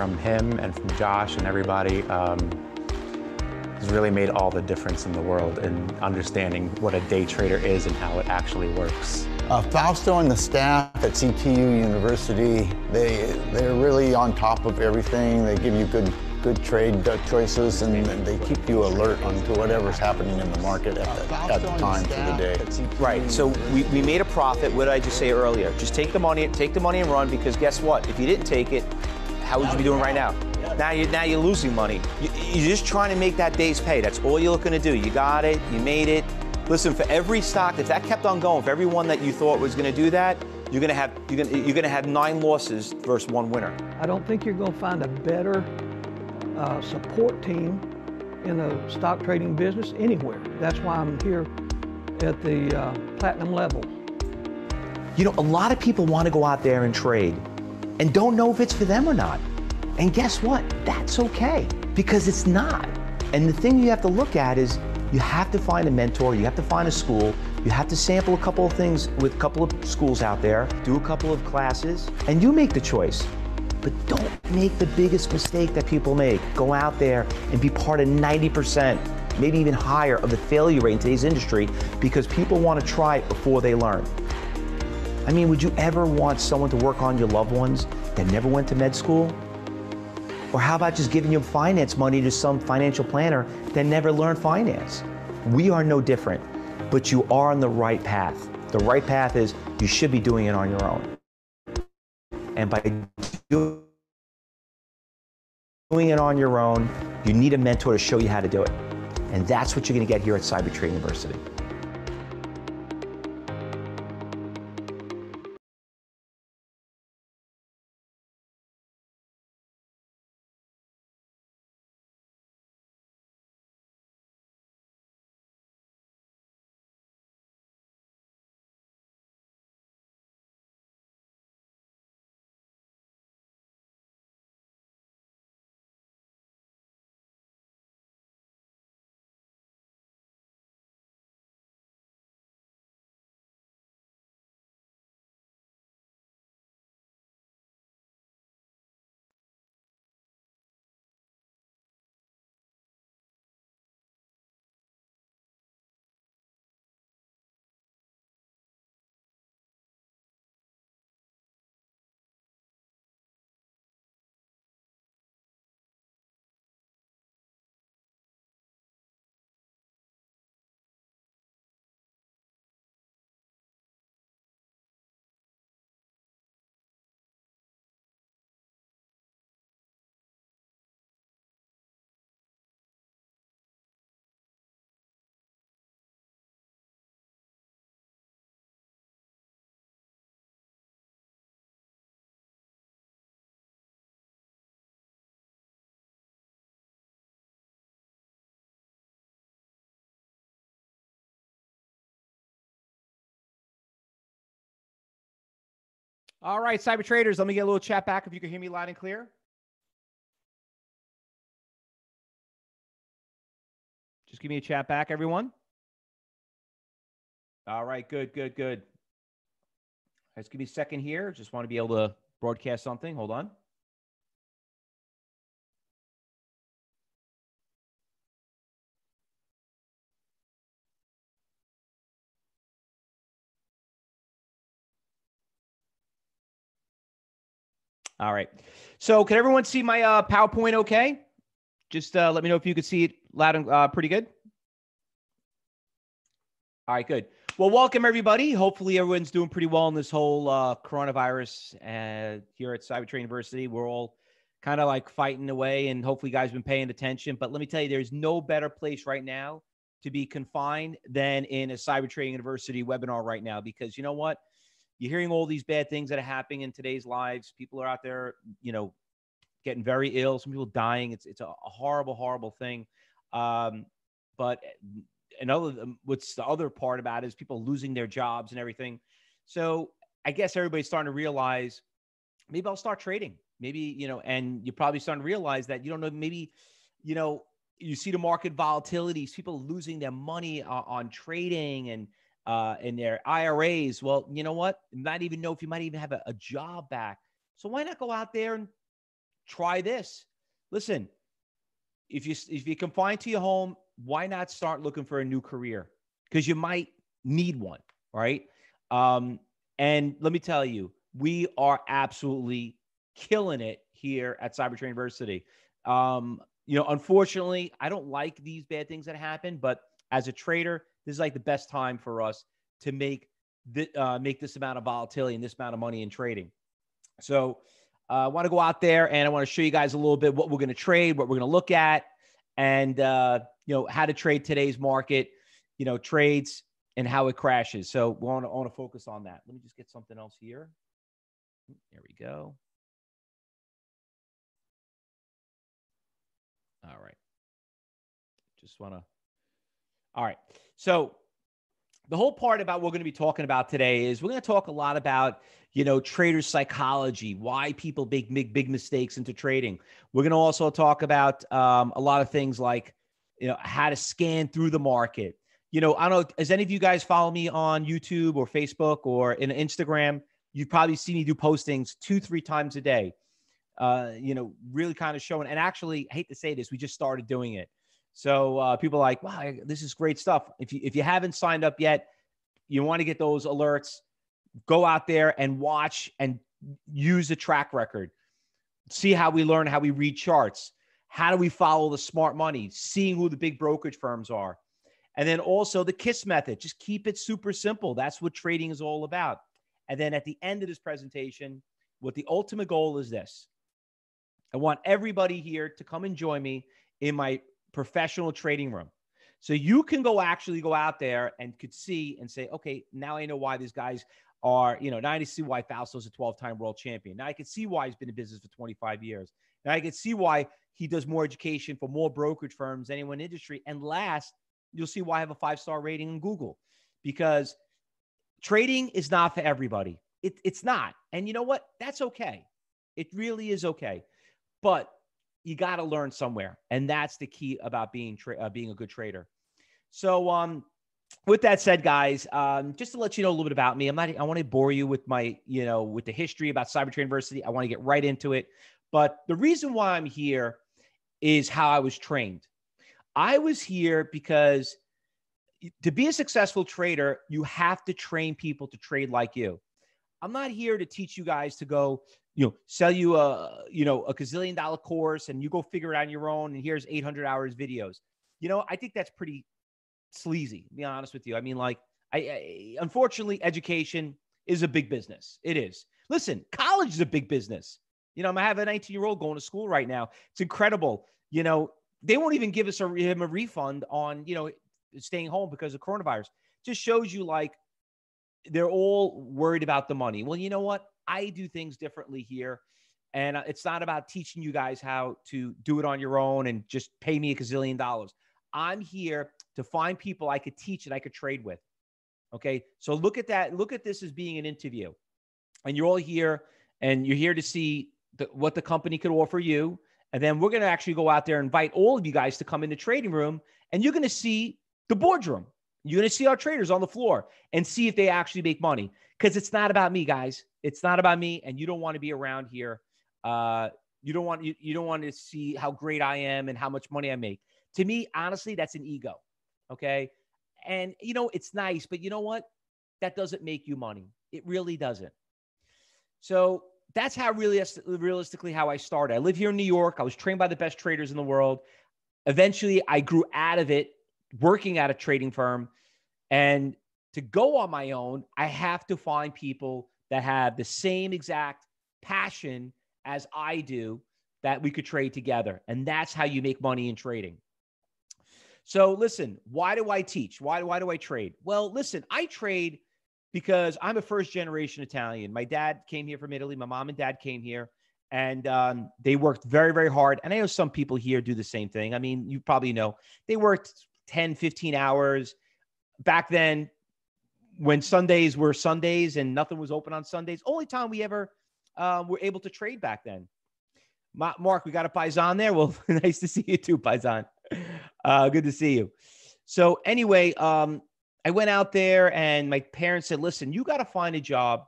from him and from Josh and everybody um, has really made all the difference in the world in understanding what a day trader is and how it actually works. Uh, Fausto and the staff at CTU University, they, they're really on top of everything. They give you good good trade choices and they keep you alert on to whatever's happening in the market at the, at the time for the day. Right. So we, we made a profit. What did I just say earlier? Just take the money, take the money and run because guess what? If you didn't take it, how would you be doing right now? Now you're now you're losing money. You, you're just trying to make that day's pay. That's all you're looking to do. You got it. You made it. Listen, for every stock, if that kept on going, for everyone that you thought was going to do that, you're going to have you're going you're going to have nine losses versus one winner. I don't think you're going to find a better uh, support team in the stock trading business anywhere. That's why I'm here at the uh, platinum level. You know, a lot of people want to go out there and trade and don't know if it's for them or not. And guess what? That's okay because it's not. And the thing you have to look at is you have to find a mentor, you have to find a school, you have to sample a couple of things with a couple of schools out there, do a couple of classes, and you make the choice. But don't make the biggest mistake that people make. Go out there and be part of 90%, maybe even higher, of the failure rate in today's industry because people want to try it before they learn. I mean, would you ever want someone to work on your loved ones that never went to med school? Or how about just giving your finance money to some financial planner that never learned finance? We are no different, but you are on the right path. The right path is you should be doing it on your own. And by doing it on your own, you need a mentor to show you how to do it. And that's what you're going to get here at Cybertrade University. All right, cyber traders, let me get a little chat back if you can hear me loud and clear. Just give me a chat back, everyone. All right, good, good, good. Let's give me a second here. Just want to be able to broadcast something. Hold on. All right. So can everyone see my uh, PowerPoint okay? Just uh, let me know if you could see it loud and uh, pretty good. All right, good. Well, welcome everybody. Hopefully everyone's doing pretty well in this whole uh, coronavirus uh, here at Cybertrade University. We're all kind of like fighting away and hopefully you guys been paying attention. But let me tell you, there's no better place right now to be confined than in a Cybertrade University webinar right now because you know what? You're hearing all these bad things that are happening in today's lives. People are out there, you know, getting very ill. Some people dying. It's it's a, horrible, horrible thing. Um, but another, what's the other part about is people losing their jobs and everything. So I guess everybody's starting to realize maybe I'll start trading. Maybe you know, and you're probably starting to realize that you don't know. Maybe you know you see the market volatilities, people losing their money on, on trading and uh, in their IRAs. Well, you know what? Might even know if you might even have a, a job back. So why not go out there and try this. Listen, if you if you're confined to your home, why not start looking for a new career? Because you might need one, right? Um, and let me tell you, we are absolutely killing it here at Cyber Trading University. Um, you know, unfortunately, I don't like these bad things that happen, but as a trader, this is like the best time for us to make the, uh, make this amount of volatility and this amount of money in trading. So uh, I want to go out there and I want to show you guys a little bit what we're going to trade, what we're going to look at, and uh, you know how to trade today's market, you know trades and how it crashes. So we want to, want to focus on that. Let me just get something else here. There we go. All right. Just want to. All right. So the whole part about what we're going to be talking about today is we're going to talk a lot about you know trader psychology why people make big big mistakes into trading. We're going to also talk about um, a lot of things like you know how to scan through the market. You know i don't know as any of you guys follow me on youtube or facebook or in instagram? You've probably seen me do postings two three times a day. Uh, you know really kind of showing and actually I hate to say this we just started doing it so uh, people are like, wow, this is great stuff. If you if you haven't signed up yet, you want to get those alerts. Go out there and watch and use the track record. See how we learn how we read charts. How do we follow the smart money? Seeing who the big brokerage firms are. And then also the KISS method. Just keep it super simple. That's what trading is all about. And then at the end of this presentation, what the ultimate goal is this I want everybody here to come and join me in my professional trading room. So you can go actually go out there and could see and say, okay, now I know why these guys are, you know, now I see why Fausto's a 12 time world champion. Now I can see why he's been in business for 25 years. Now I can see why he does more education for more brokerage firms than anyone in industry. And last, you'll see why I have a five star rating in Google because trading is not for everybody. It, it's not. And you know what? That's okay. It really is okay. But you got to learn somewhere, and that's the key about being tra- uh, being a good trader. So, um, with that said, guys, um, just to let you know a little bit about me, I'm not. I want to bore you with my, you know, with the history about Cyber Trading University. I want to get right into it. But the reason why I'm here is how I was trained. I was here because to be a successful trader, you have to train people to trade like you. I'm not here to teach you guys to go, you know, sell you a, you know, a gazillion dollar course and you go figure it out on your own. And here's 800 hours videos. You know, I think that's pretty sleazy, to be honest with you. I mean, like, I, I unfortunately, education is a big business. It is. Listen, college is a big business. You know, I have a 19 year old going to school right now. It's incredible. You know, they won't even give us a, him a refund on, you know, staying home because of coronavirus. Just shows you like they're all worried about the money. Well, you know what? I do things differently here. And uh, it's not about teaching you guys how to do it on your own and just pay me a gazillion dollars. I'm here to find people I could teach and I could trade with. Okay. So look at that. Look at this as being an interview. And you're all here and you're here to see the, what the company could offer you. And then we're going to actually go out there and invite all of you guys to come in the trading room and you're going to see the boardroom. You're going to see our traders on the floor and see if they actually make money because it's not about me, guys. It's not about me, and you don't want to be around here. Uh, you don't want you, you don't want to see how great I am and how much money I make. To me, honestly, that's an ego. Okay, and you know it's nice, but you know what? That doesn't make you money. It really doesn't. So that's how really realistically how I started. I live here in New York. I was trained by the best traders in the world. Eventually, I grew out of it working at a trading firm. And to go on my own, I have to find people that have the same exact passion as I do that we could trade together. And that's how you make money in trading. So, listen, why do I teach? Why, why do I trade? Well, listen, I trade because I'm a first generation Italian. My dad came here from Italy, my mom and dad came here and um, they worked very very hard and i know some people here do the same thing i mean you probably know they worked 10, 15 hours. Back then, when Sundays were Sundays and nothing was open on Sundays, only time we ever uh, were able to trade back then. Mark, we got a Paisan there. Well, nice to see you too, Paisan. Uh, good to see you. So, anyway, um, I went out there and my parents said, listen, you got to find a job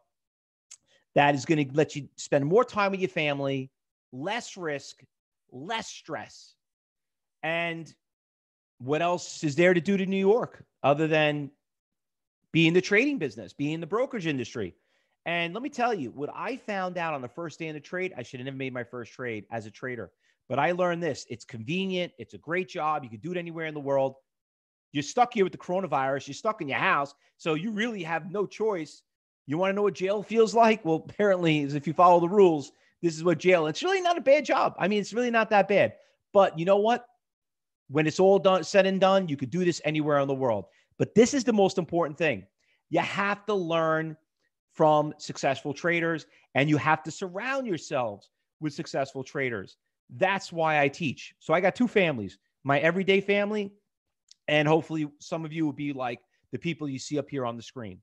that is going to let you spend more time with your family less risk, less stress. And what else is there to do to New York other than be in the trading business, be in the brokerage industry? And let me tell you, what I found out on the first day in the trade, I should have never made my first trade as a trader. But I learned this it's convenient, it's a great job. You can do it anywhere in the world. You're stuck here with the coronavirus, you're stuck in your house. So you really have no choice. You want to know what jail feels like? Well, apparently, if you follow the rules, this is what jail. It's really not a bad job. I mean, it's really not that bad. But you know what? When it's all done, said and done, you could do this anywhere in the world. But this is the most important thing. You have to learn from successful traders and you have to surround yourselves with successful traders. That's why I teach. So I got two families my everyday family, and hopefully some of you will be like the people you see up here on the screen.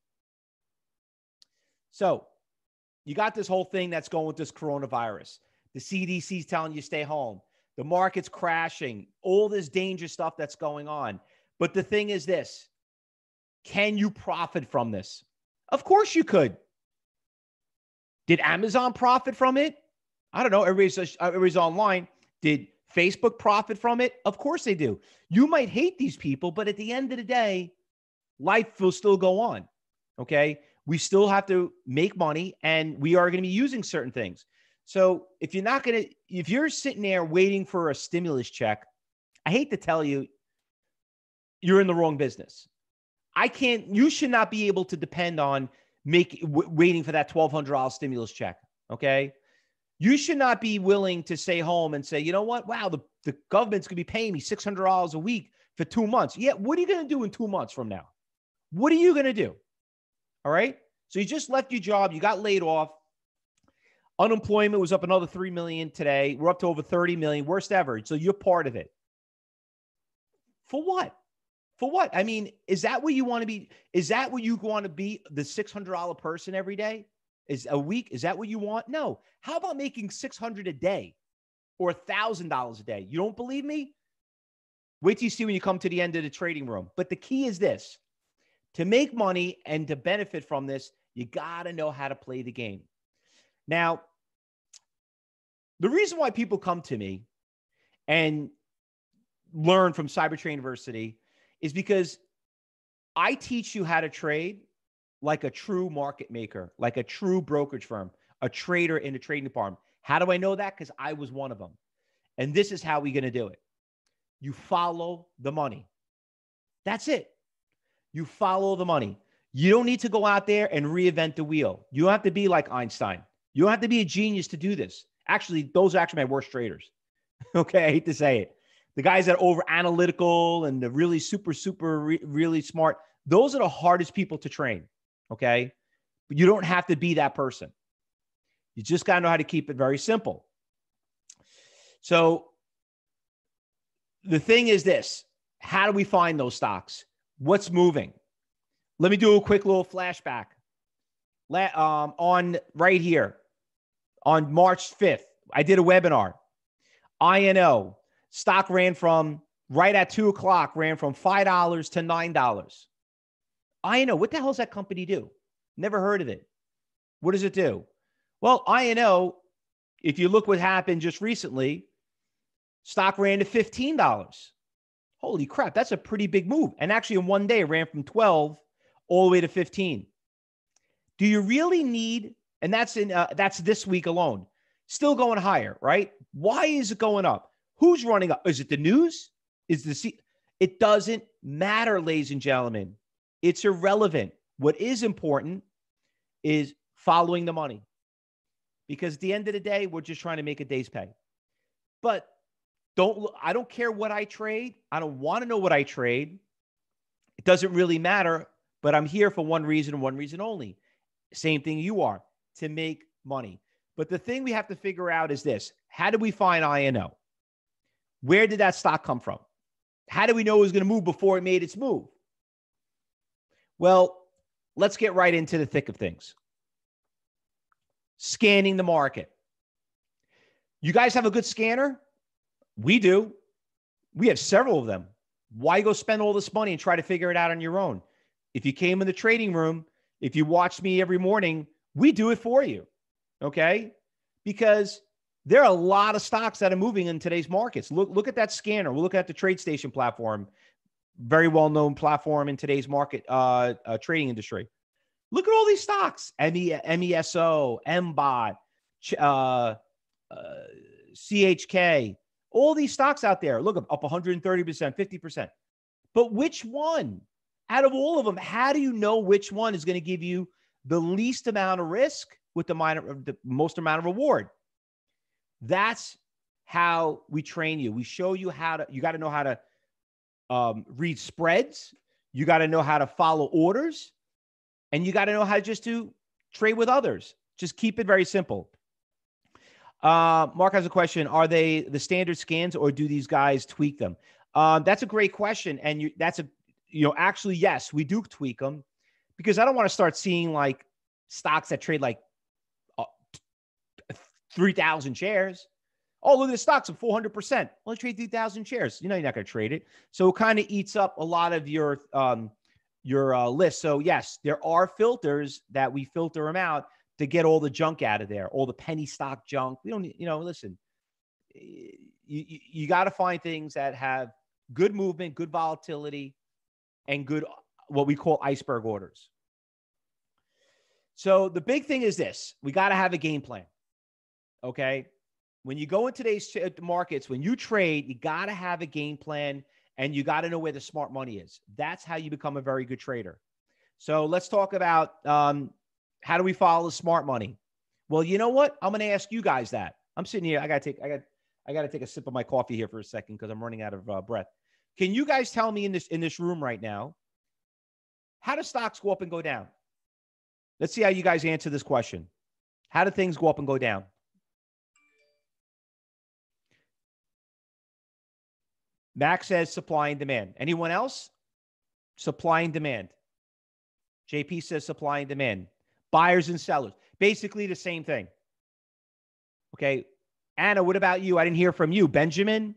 So you got this whole thing that's going with this coronavirus. The CDC's telling you stay home. The market's crashing, all this dangerous stuff that's going on. But the thing is this can you profit from this? Of course you could. Did Amazon profit from it? I don't know. Everybody's, uh, everybody's online. Did Facebook profit from it? Of course they do. You might hate these people, but at the end of the day, life will still go on. Okay. We still have to make money and we are going to be using certain things. So if you're not going to, if you're sitting there waiting for a stimulus check, I hate to tell you, you're in the wrong business. I can't, you should not be able to depend on make w- waiting for that $1,200 stimulus check. Okay. You should not be willing to stay home and say, you know what? Wow, the, the government's going to be paying me $600 a week for two months. Yeah. What are you going to do in two months from now? What are you going to do? All right. So you just left your job. You got laid off. Unemployment was up another 3 million today. We're up to over 30 million, worst ever. So you're part of it. For what? For what? I mean, is that what you want to be? Is that what you want to be the $600 person every day? Is a week? Is that what you want? No. How about making 600 a day or $1,000 a day? You don't believe me? Wait till you see when you come to the end of the trading room. But the key is this to make money and to benefit from this, you got to know how to play the game. Now, the reason why people come to me and learn from Cyber Trading University is because I teach you how to trade like a true market maker, like a true brokerage firm, a trader in a trading department. How do I know that? Because I was one of them. And this is how we're going to do it. You follow the money. That's it. You follow the money. You don't need to go out there and reinvent the wheel. You don't have to be like Einstein. You don't have to be a genius to do this. Actually, those are actually my worst traders. okay, I hate to say it. The guys that are over analytical and the really super, super, re- really smart, those are the hardest people to train. Okay. But you don't have to be that person. You just got to know how to keep it very simple. So the thing is this how do we find those stocks? What's moving? Let me do a quick little flashback. Um, on right here on March 5th, I did a webinar. INO stock ran from right at two o'clock, ran from $5 to $9. INO, what the hell does that company do? Never heard of it. What does it do? Well, INO, if you look what happened just recently, stock ran to $15. Holy crap, that's a pretty big move. And actually, in one day, it ran from 12 all the way to 15. Do you really need, and that's in uh, that's this week alone, still going higher, right? Why is it going up? Who's running up? Is it the news? Is the C- it doesn't matter, ladies and gentlemen. It's irrelevant. What is important is following the money. Because at the end of the day, we're just trying to make a day's pay. But don't I don't care what I trade. I don't want to know what I trade. It doesn't really matter, but I'm here for one reason and one reason only. Same thing you are, to make money. But the thing we have to figure out is this. How did we find INO? Where did that stock come from? How do we know it was going to move before it made its move? Well, let's get right into the thick of things. Scanning the market. You guys have a good scanner? We do. We have several of them. Why go spend all this money and try to figure it out on your own? If you came in the trading room, if you watch me every morning, we do it for you. Okay? Because There are a lot of stocks that are moving in today's markets. Look, look at that scanner. We'll look at the TradeStation platform, very well known platform in today's market uh, uh, trading industry. Look at all these stocks: ME, MESO, MBOT, uh, uh CHK, all these stocks out there. Look up 130%, 50%. But which one out of all of them, how do you know which one is going to give you the least amount of risk with the, minor, of the most amount of reward? That's how we train you. We show you how to, you got to know how to um, read spreads. You got to know how to follow orders and you got to know how just to trade with others. Just keep it very simple. Uh, Mark has a question: Are they the standard scans, or do these guys tweak them? Um, that's a great question, and you, that's a you know actually yes, we do tweak them because I don't want to start seeing like stocks that trade like uh, three thousand shares. Oh, look at the stocks of 400%. Well, trade 3,000 shares. You know, you're not going to trade it. So it kind of eats up a lot of your, um, your uh, list. So yes, there are filters that we filter them out to get all the junk out of there, all the penny stock junk. We don't, you know, listen, you, you, you got to find things that have good movement, good volatility, and good, what we call iceberg orders. So the big thing is this we got to have a game plan. Okay. When you go in today's markets, when you trade, you got to have a game plan and you got to know where the smart money is. That's how you become a very good trader. So let's talk about um, how do we follow the smart money? Well, you know what? I'm going to ask you guys that. I'm sitting here. I got to take. I got. I got to take a sip of my coffee here for a second because I'm running out of uh, breath. Can you guys tell me in this in this room right now? How do stocks go up and go down? Let's see how you guys answer this question. How do things go up and go down? Max says supply and demand. Anyone else? Supply and demand. JP says supply and demand buyers and sellers. Basically the same thing. Okay. Anna, what about you? I didn't hear from you. Benjamin,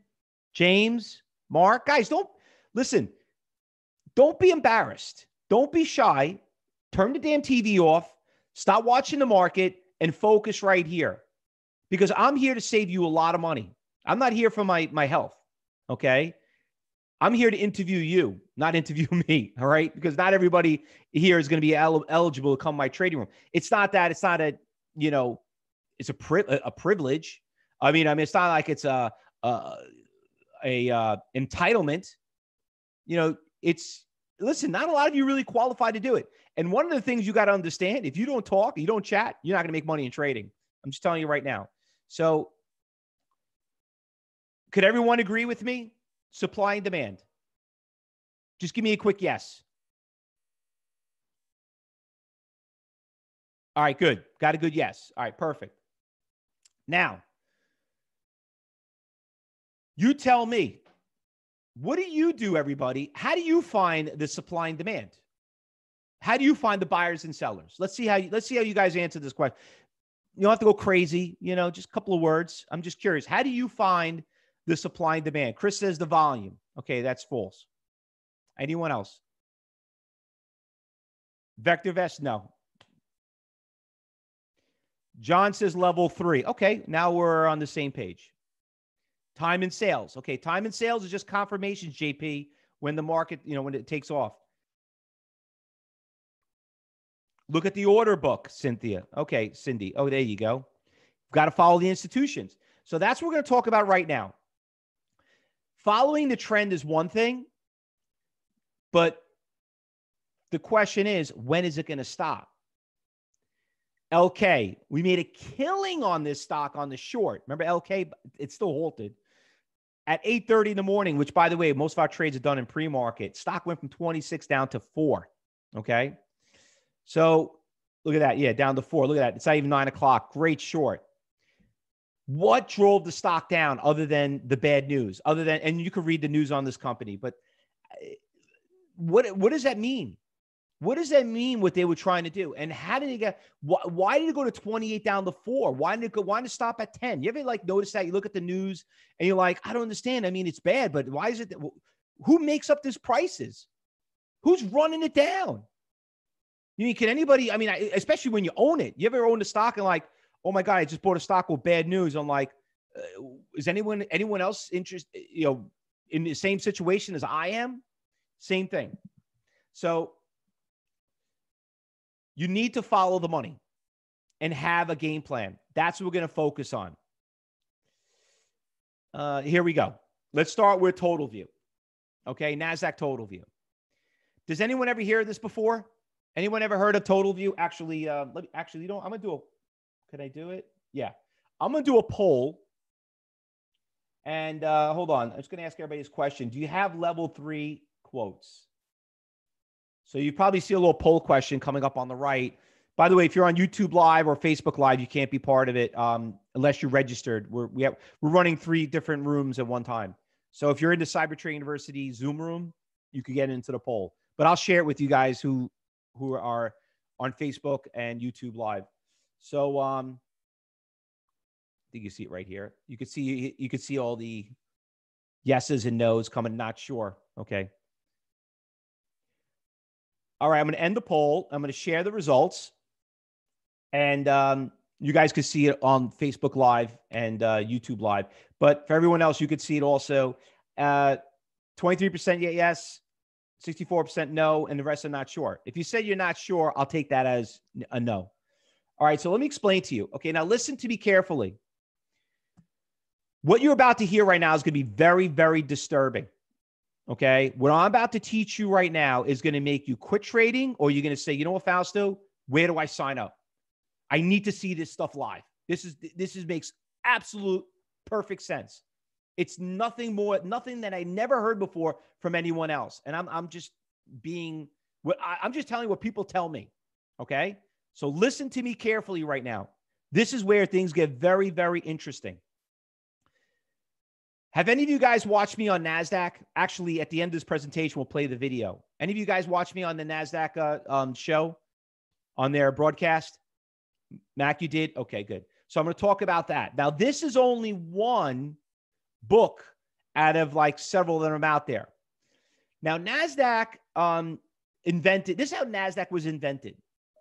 James, Mark. Guys, don't listen. Don't be embarrassed. Don't be shy. Turn the damn TV off. Stop watching the market and focus right here because I'm here to save you a lot of money. I'm not here for my, my health. Okay. I'm here to interview you, not interview me. All right. Because not everybody here is going to be el- eligible to come my trading room. It's not that. It's not a, you know, it's a, pri- a privilege. I mean, I mean, it's not like it's a, a, a uh, entitlement. You know, it's, listen, not a lot of you really qualified to do it. And one of the things you got to understand if you don't talk, you don't chat, you're not going to make money in trading. I'm just telling you right now. So, could everyone agree with me? supply and demand? Just give me a quick yes. All right, good. Got a good yes. All right, perfect. Now, you tell me, what do you do, everybody? How do you find the supply and demand? How do you find the buyers and sellers? Let's see how you, let's see how you guys answer this question. You don't have to go crazy, you know, just a couple of words. I'm just curious. How do you find the supply and demand. Chris says the volume. Okay, that's false. Anyone else? VectorVest, no. John says level three. Okay, now we're on the same page. Time and sales. Okay, time and sales is just confirmations, JP, when the market, you know, when it takes off. Look at the order book, Cynthia. Okay, Cindy. Oh, there you go. Got to follow the institutions. So that's what we're going to talk about right now following the trend is one thing, but the question is, when is it going to stop? LK, we made a killing on this stock on the short. Remember LK? It's still halted at 8:30 in the morning. Which, by the way, most of our trades are done in pre-market. Stock went from 26 down to four. Okay, so look at that. Yeah, down to four. Look at that. It's not even nine o'clock. Great short. What drove the stock down other than the bad news? Other than, and you can read the news on this company, but uh, what what does that mean? What does that mean? What they were trying to do, and how did it get? Why, did it go to twenty eight down to four? Why did it go? Why did it stop at ten? You ever like notice that? You look at the news and you're like, I don't understand. I mean, it's bad, but why is it? That, who makes up these prices? Who's running it down? You mean can anybody? I mean, especially when you own it. You ever own the stock and like, oh my god, I just bought a stock with bad news. I'm like, uh, is anyone anyone else interested? You know, in the same situation as I am? Same thing. So you need to follow the money and have a game plan. That's what we're going to focus on. Uh, here we go. Let's start with total view. Okay, NASDAQ total view. Does anyone ever hear this before? Anyone ever heard of total view? Actually, uh, let me actually, you know, I'm gonna do a. Can I do it? Yeah, I'm gonna do a poll. And uh, hold on, I'm just gonna ask everybody this question: Do you have level three quotes? So you probably see a little poll question coming up on the right. By the way, if you're on YouTube Live or Facebook Live, you can't be part of it um, unless you're registered. We're we have we're running three different rooms at one time. So if you're in the Cyber Trading University Zoom room, you could get into the poll. But I'll share it with you guys who who are on Facebook and YouTube Live. So um, I think you see it right here. You could see you could see all the yeses and nos coming. Not sure. Okay. All right, I'm going to end the poll. I'm going to share the results, and um, you guys could see it on Facebook Live and uh, YouTube Live. But for everyone else, you could see it also. Uh, 23% yes, 64% no, and the rest are not sure. If you say you're not sure, I'll take that as a no. All right, so let me explain to you. Okay, now listen to me carefully. What you're about to hear right now is going to be very, very disturbing. Okay, what I'm about to teach you right now is going to make you quit trading, or you're going to say, you know what, Fausto, where do I sign up? I need to see this stuff live. This is this is makes absolute perfect sense. It's nothing more, nothing that I never heard before from anyone else. And I'm, I'm just being, what I'm just telling what people tell me. Okay. So listen to me carefully right now. This is where things get very, very interesting. Have any of you guys watched me on NASDAQ? Actually, at the end of this presentation, we'll play the video. Any of you guys watch me on the NASDAQ uh, um, show on their broadcast? Mac, you did? Okay, good. So I'm going to talk about that. Now, this is only one book out of like several that are out there. Now, NASDAQ um, invented this is how NASDAQ was invented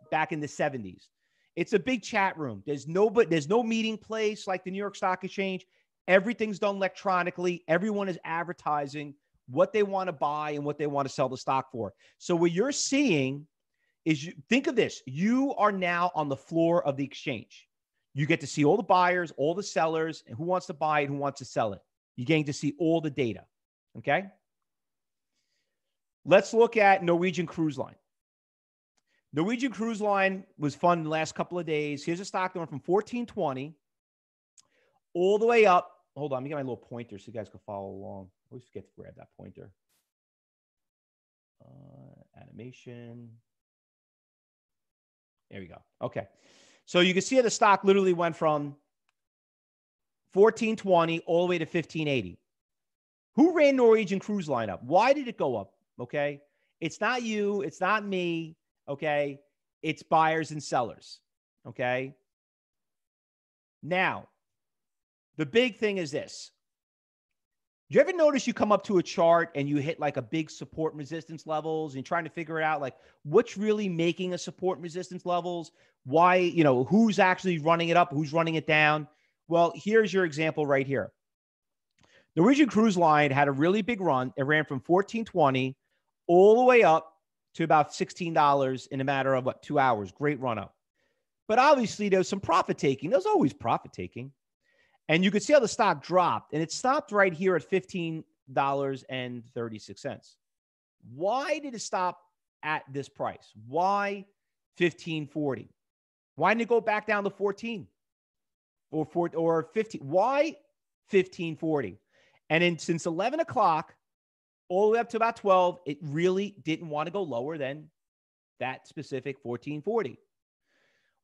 back in the 70s. It's a big chat room. There's no but there's no meeting place like the New York Stock Exchange. Everything's done electronically. Everyone is advertising what they want to buy and what they want to sell the stock for. So what you're seeing is you think of this. You are now on the floor of the exchange. You get to see all the buyers, all the sellers, and who wants to buy it, who wants to sell it. You're getting to see all the data. Okay. Let's look at Norwegian Cruise Line. Norwegian Cruise Line was fun the last couple of days. Here's a stock going from 1420 all the way up. Hold on, let me get my little pointer so you guys can follow along. I always forget to grab that pointer. Uh, animation. There we go. Okay. So you can see how the stock literally went from 1420 all the way to 1580. Who ran Norwegian Cruise Line up? Why did it go up? Okay. It's not you. It's not me. Okay. It's buyers and sellers. Okay. Now, the big thing is this. Do you ever notice you come up to a chart and you hit like a big support resistance levels and trying to figure out like what's really making a support resistance levels? Why, you know, who's actually running it up, who's running it down? Well, here's your example right here. Norwegian Cruise Line had a really big run. It ran from 1420 all the way up to about $16 in a matter of what, two hours. Great run up. But obviously, there's some profit taking. There's always profit taking. And you could see how the stock dropped, and it stopped right here at $15.36. Why did it stop at this price? Why 1540? Why didn't it go back down to 14? or four, or 15. Why 1540? And then since 11 o'clock all the way up to about 12, it really didn't want to go lower than that specific 1440.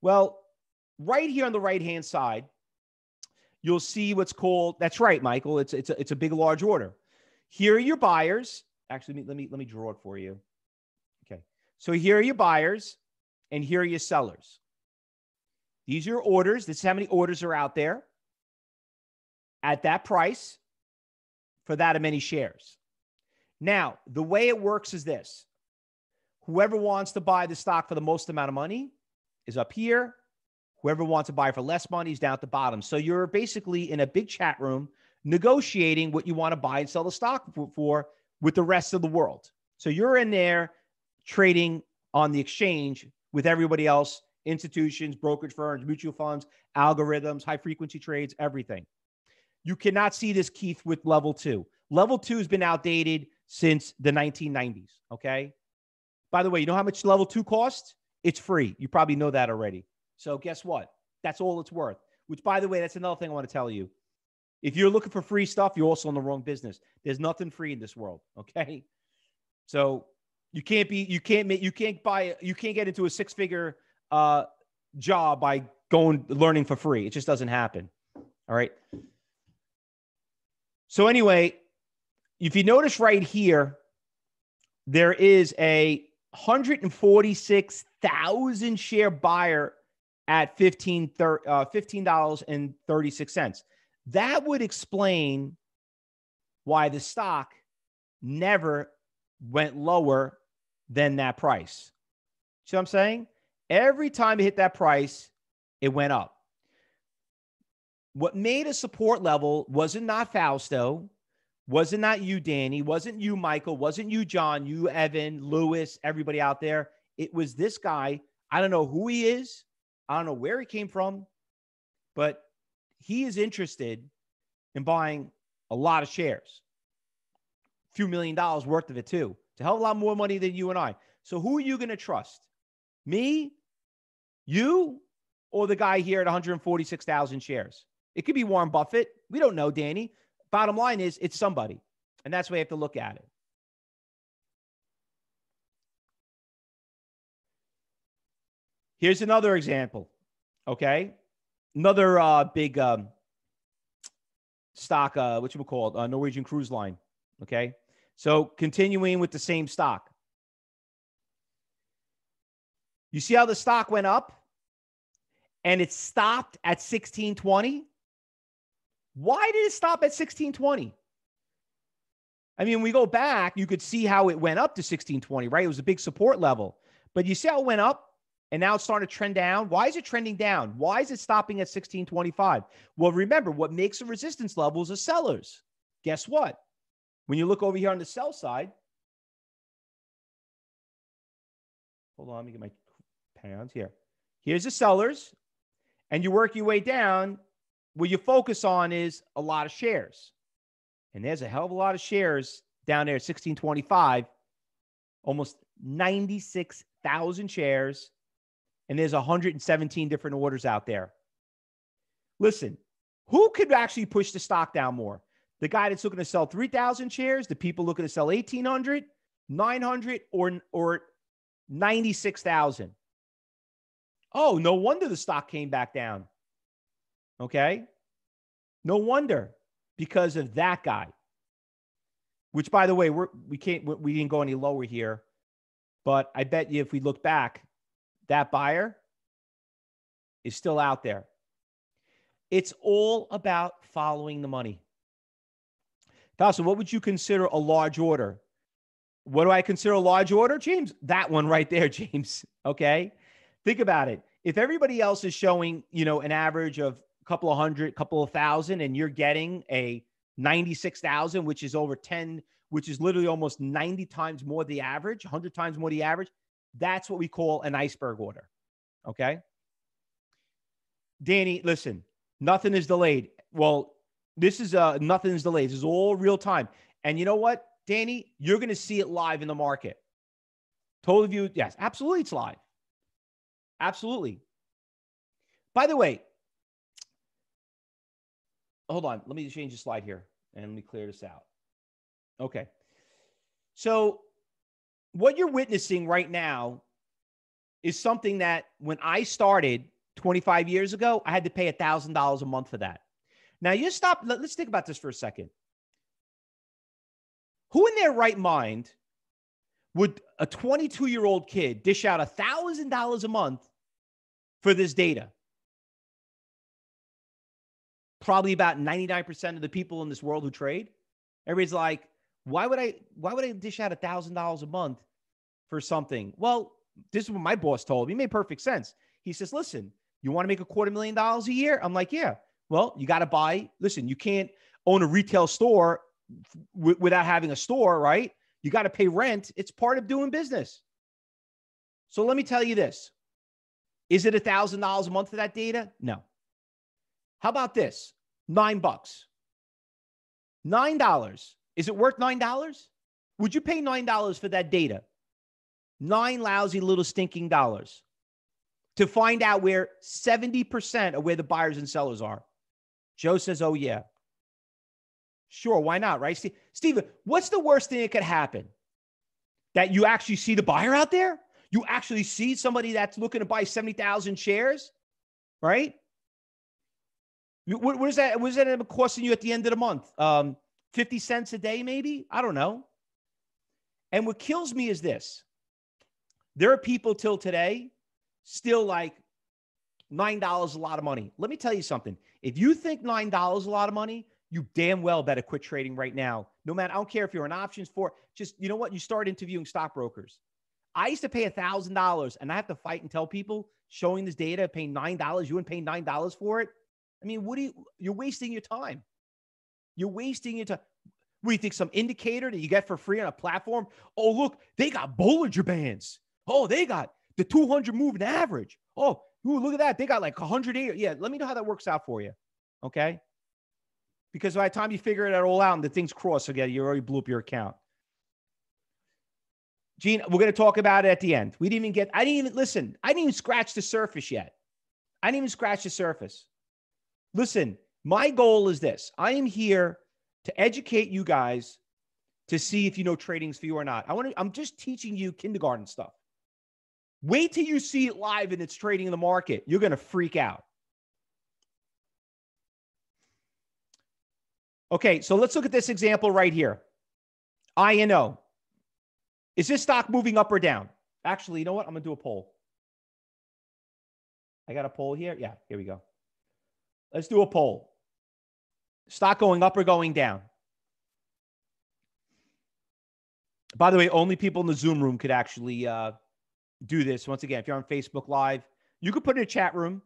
Well, right here on the right hand side, you'll see what's called that's right, Michael. It's it's a, it's a big large order. Here are your buyers. Actually, let me, let me let me draw it for you. Okay. So here are your buyers and here are your sellers. These are your orders. This is how many orders are out there at that price for that of many shares. Now, the way it works is this whoever wants to buy the stock for the most amount of money is up here, Whoever wants to buy for less money is down at the bottom. So you're basically in a big chat room negotiating what you want to buy and sell the stock for, with the rest of the world. So you're in there trading on the exchange with everybody else, institutions, brokerage firms, mutual funds, algorithms, high frequency trades, everything. You cannot see this, Keith, with level two. Level two has been outdated since the 1990s. Okay. By the way, you know how much level two costs? It's free. You probably know that already. So guess what? That's all it's worth. Which, by the way, that's another thing I want to tell you. If you're looking for free stuff, you're also in the wrong business. There's nothing free in this world. Okay. So you can't be, you can't make, you can't buy, you can't get into a six figure uh, job by going learning for free. It just doesn't happen. All right. So anyway, if you notice right here, there is a 146,000 share buyer at 15 uh, $15.36. That would explain why the stock never went lower than that price. See what I'm saying? Every time it hit that price, it went up. What made a support level wasn't not Fausto, wasn't not you, Danny, wasn't you, Michael, wasn't you, John, you, Evan, Lewis, everybody out there. It was this guy. I don't know who he is. I don't know where he came from, but he is interested in buying a lot of shares, a few million dollars worth of it too. Hell of a lot more money than you and I. So who are you going to trust? Me, you, or the guy here at 146,000 shares? It could be Warren Buffett. We don't know, Danny. Bottom line is it's somebody. And that's the way you have to look at it. Here's another example. Okay. Another uh, big um, stock, uh, what you call it, uh, Norwegian Cruise Line. Okay. So continuing with the same stock. You see how the stock went up and it stopped at 1620? Why did it stop at 1620? I mean, we go back, you could see how it went up to 1620, right? It was a big support level. But you see how it went up and now it's starting to trend down? Why is it trending down? Why is it stopping at 1625? Well, remember, what makes a resistance level is the sellers. Guess what? When you look over here on the sell side, hold on, let me get my pounds here. Here's the sellers, and you work your way down. What you focus on is a lot of shares. And there's a hell of a lot of shares down there, 1625, almost 96,000 shares. And there's 117 different orders out there. Listen, who could actually push the stock down more? The guy that's looking to sell 3,000 shares, the people looking to sell 1,800, 900, or, or 96,000. Oh, no wonder the stock came back down. Okay. No wonder because of that guy. Which, by the way, we're, we can't we didn't go any lower here, but I bet you if we look back, that buyer is still out there. It's all about following the money. Fausto, what would you consider a large order? What do I consider a large order, James? That one right there, James. Okay. Think about it. If everybody else is showing, you know, an average of a couple of hundred, couple of thousand, and you're getting a 96,000, which is over 10, which is literally almost 90 times more the average, 100 times more the average, that's what we call an iceberg order. Okay. Danny, listen, nothing is delayed. Well, this is uh nothing is delayed. This is all real time. And you know what, Danny, you're going to see it live in the market. Total view, yes, absolutely, it's live. Absolutely. By the way, hold on. Let me change the slide here and let me clear this out. Okay. So, what you're witnessing right now is something that when I started 25 years ago, I had to pay $1,000 a month for that. Now, you stop. Let, us think about this for a second. Who in their right mind would a 22 year old kid dish out $1,000 a month for this data? Probably about 99% of the people in this world who trade. Everybody's like, why would I why would I dish out a $1,000 a month for something? Well, this is what my boss told me. It made perfect sense. He says, listen, You want to make a quarter million dollars a year? I'm like, yeah. Well, you got to buy. Listen, you can't own a retail store w- without having a store, right? You got to pay rent. It's part of doing business. So let me tell you this is it a thousand dollars a month for that data? No. How about this? Nine bucks. Nine dollars. Is it worth nine dollars? Would you pay nine dollars for that data? Nine lousy little stinking dollars to find out where 70% of where the buyers and sellers are. Joe says, oh, yeah. Sure, why not, right? Steve, Steven, what's the worst thing that could happen? That you actually see the buyer out there? You actually see somebody that's looking to buy 70,000 shares, right? What, what is that? What is that costing you at the end of the month? Um, 50 cents a day, maybe? I don't know. And what kills me is this there are people till today still like $9 a lot of money. Let me tell you something. If you think $9 a lot of money, you damn well better quit trading right now. No matter, I don't care if you're an options for, just, you know what? You start interviewing stockbrokers. I used to pay $1,000 and I have to fight and tell people showing this data, paying $9, you wouldn't pay $9 for it. I mean, what do you, you're wasting your time. You're wasting your time. You think? Some indicator that you get for free on a platform? Oh, look, they got Bollinger Bands. Oh, they got the 200 moving average. Oh, ooh, look at that. They got like 180. Yeah, let me know how that works out for you. Okay. Because by the time you figure it all out and the things cross again, you already blew up your account. Gene, we're going to talk about it at the end. We didn't even get, I didn't even listen. I didn't even scratch the surface yet. I didn't even scratch the surface. Listen, my goal is this I am here to educate you guys to see if you know trading's for you or not. I want to, I'm just teaching you kindergarten stuff. Wait till you see it live and it's trading in the market. You're going to freak out. Okay, so let's look at this example right here. INO. Is this stock moving up or down? Actually, you know what? I'm going to do a poll. I got a poll here. Yeah, here we go. Let's do a poll. Stock going up or going down? By the way, only people in the Zoom room could actually uh, do this. Once again, if you're on Facebook Live, you could put in a chat room.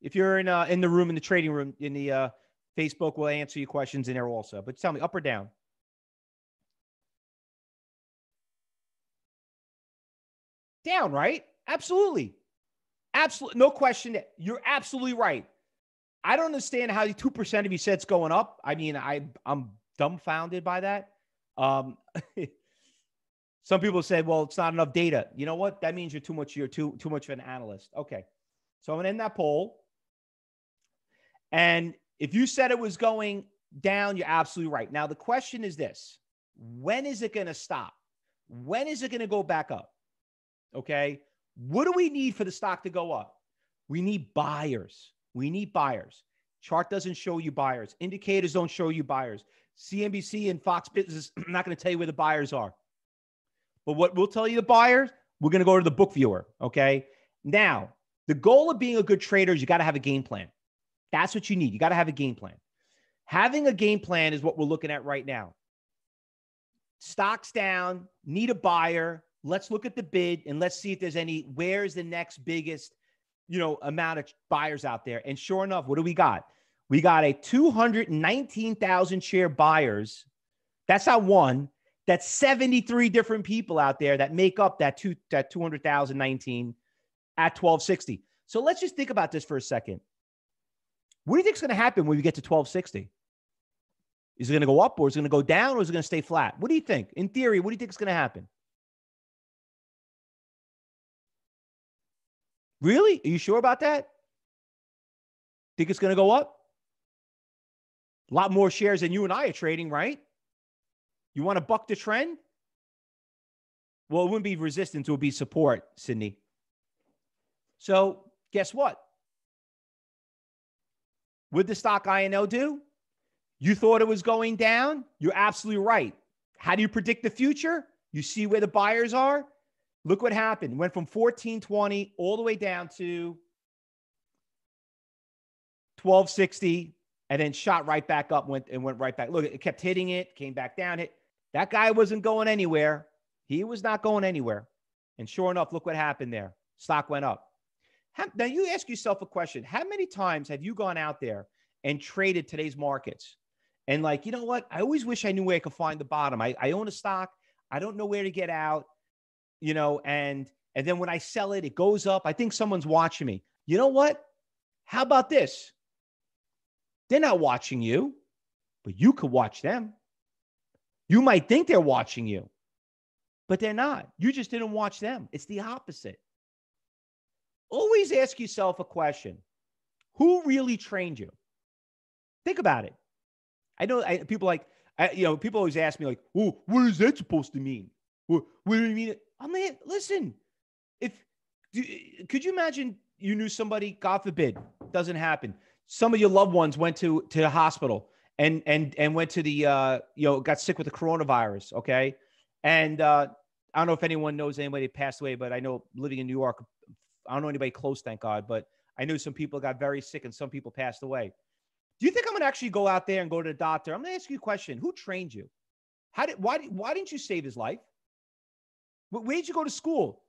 If you're in uh, in the room in the trading room in the uh, Facebook, will answer your questions in there also. But tell me, up or down? Down, right? Absolutely. Absolutely. No question. That you're absolutely right. I don't understand how 2% of you said it's going up. I mean, I, I'm dumbfounded by that. Um, some people say, well, it's not enough data. You know what? That means you're too much, you're too, too much of an analyst. Okay. So I'm to end that poll. And if you said it was going down, you're absolutely right. Now, the question is this when is it to stop? When is it to go back up? Okay. What do we need for the stock to go up? We need buyers. We need buyers. Chart doesn't show you buyers. Indicators don't show you buyers. CNBC and Fox Business, I'm not going to tell you where the buyers are. But what we'll tell you the buyers, we're going to go to the book viewer. Okay. Now, the goal of being a good trader is you got to have a game plan. That's what you need. You got to have a game plan. Having a game plan is what we're looking at right now. Stocks down, need a buyer. Let's look at the bid and let's see if there's any. Where's the next biggest, you know, amount of buyers out there? And sure enough, what do we got? We got a 219,000 share buyers. That's not one. That's 73 different people out there that make up that two that 200,019 at 1260. So let's just think about this for a second. What do you think is going to happen when we get to 1260? Is it going to go up or is it going to go down or is it going to stay flat? What do you think? In theory, what do you think is going to happen? Really? Are you sure about that? Think it's going to go up? A lot more shares than you and I are trading, right? You want to buck the trend? Well, it wouldn't be resistance, it would be support, Sydney. So, guess what? Would the stock INO do? You thought it was going down? You're absolutely right. How do you predict the future? You see where the buyers are? Look what happened. Went from 1420 all the way down to 1260 and then shot right back up went and went right back. Look, it kept hitting it, came back down, hit. That guy wasn't going anywhere. He was not going anywhere. And sure enough, look what happened there. Stock went up. How, now you ask yourself a question. How many times have you gone out there and traded today's markets? And like, you know what? I always wish I knew where I could find the bottom. I, I own a stock. I don't know where to get out, you know, and and then when I sell it, it goes up. I think someone's watching me. You know what? How about this? They're not watching you, but you could watch them. You might think they're watching you, but they're not. You just didn't watch them. It's the opposite. Always ask yourself a question Who really trained you? Think about it. I know I, people like, I, you know, people always ask me, like, oh, what is that supposed to mean? What, what do you mean? I mean, listen, if, do, could you imagine you knew somebody, God forbid, doesn't happen. Some of your loved ones went to, to the hospital and, and, and went to the, uh, you know, got sick with the coronavirus. Okay. And, uh, I don't know if anyone knows anybody passed away, but I know living in New York, I don't know anybody close, thank God, but I knew some people got very sick and some people passed away. Do you think I'm to actually go out there and go to the doctor? I'm to ask you a question. Who trained you? How did why why didn't you save his life? Where did you go to school?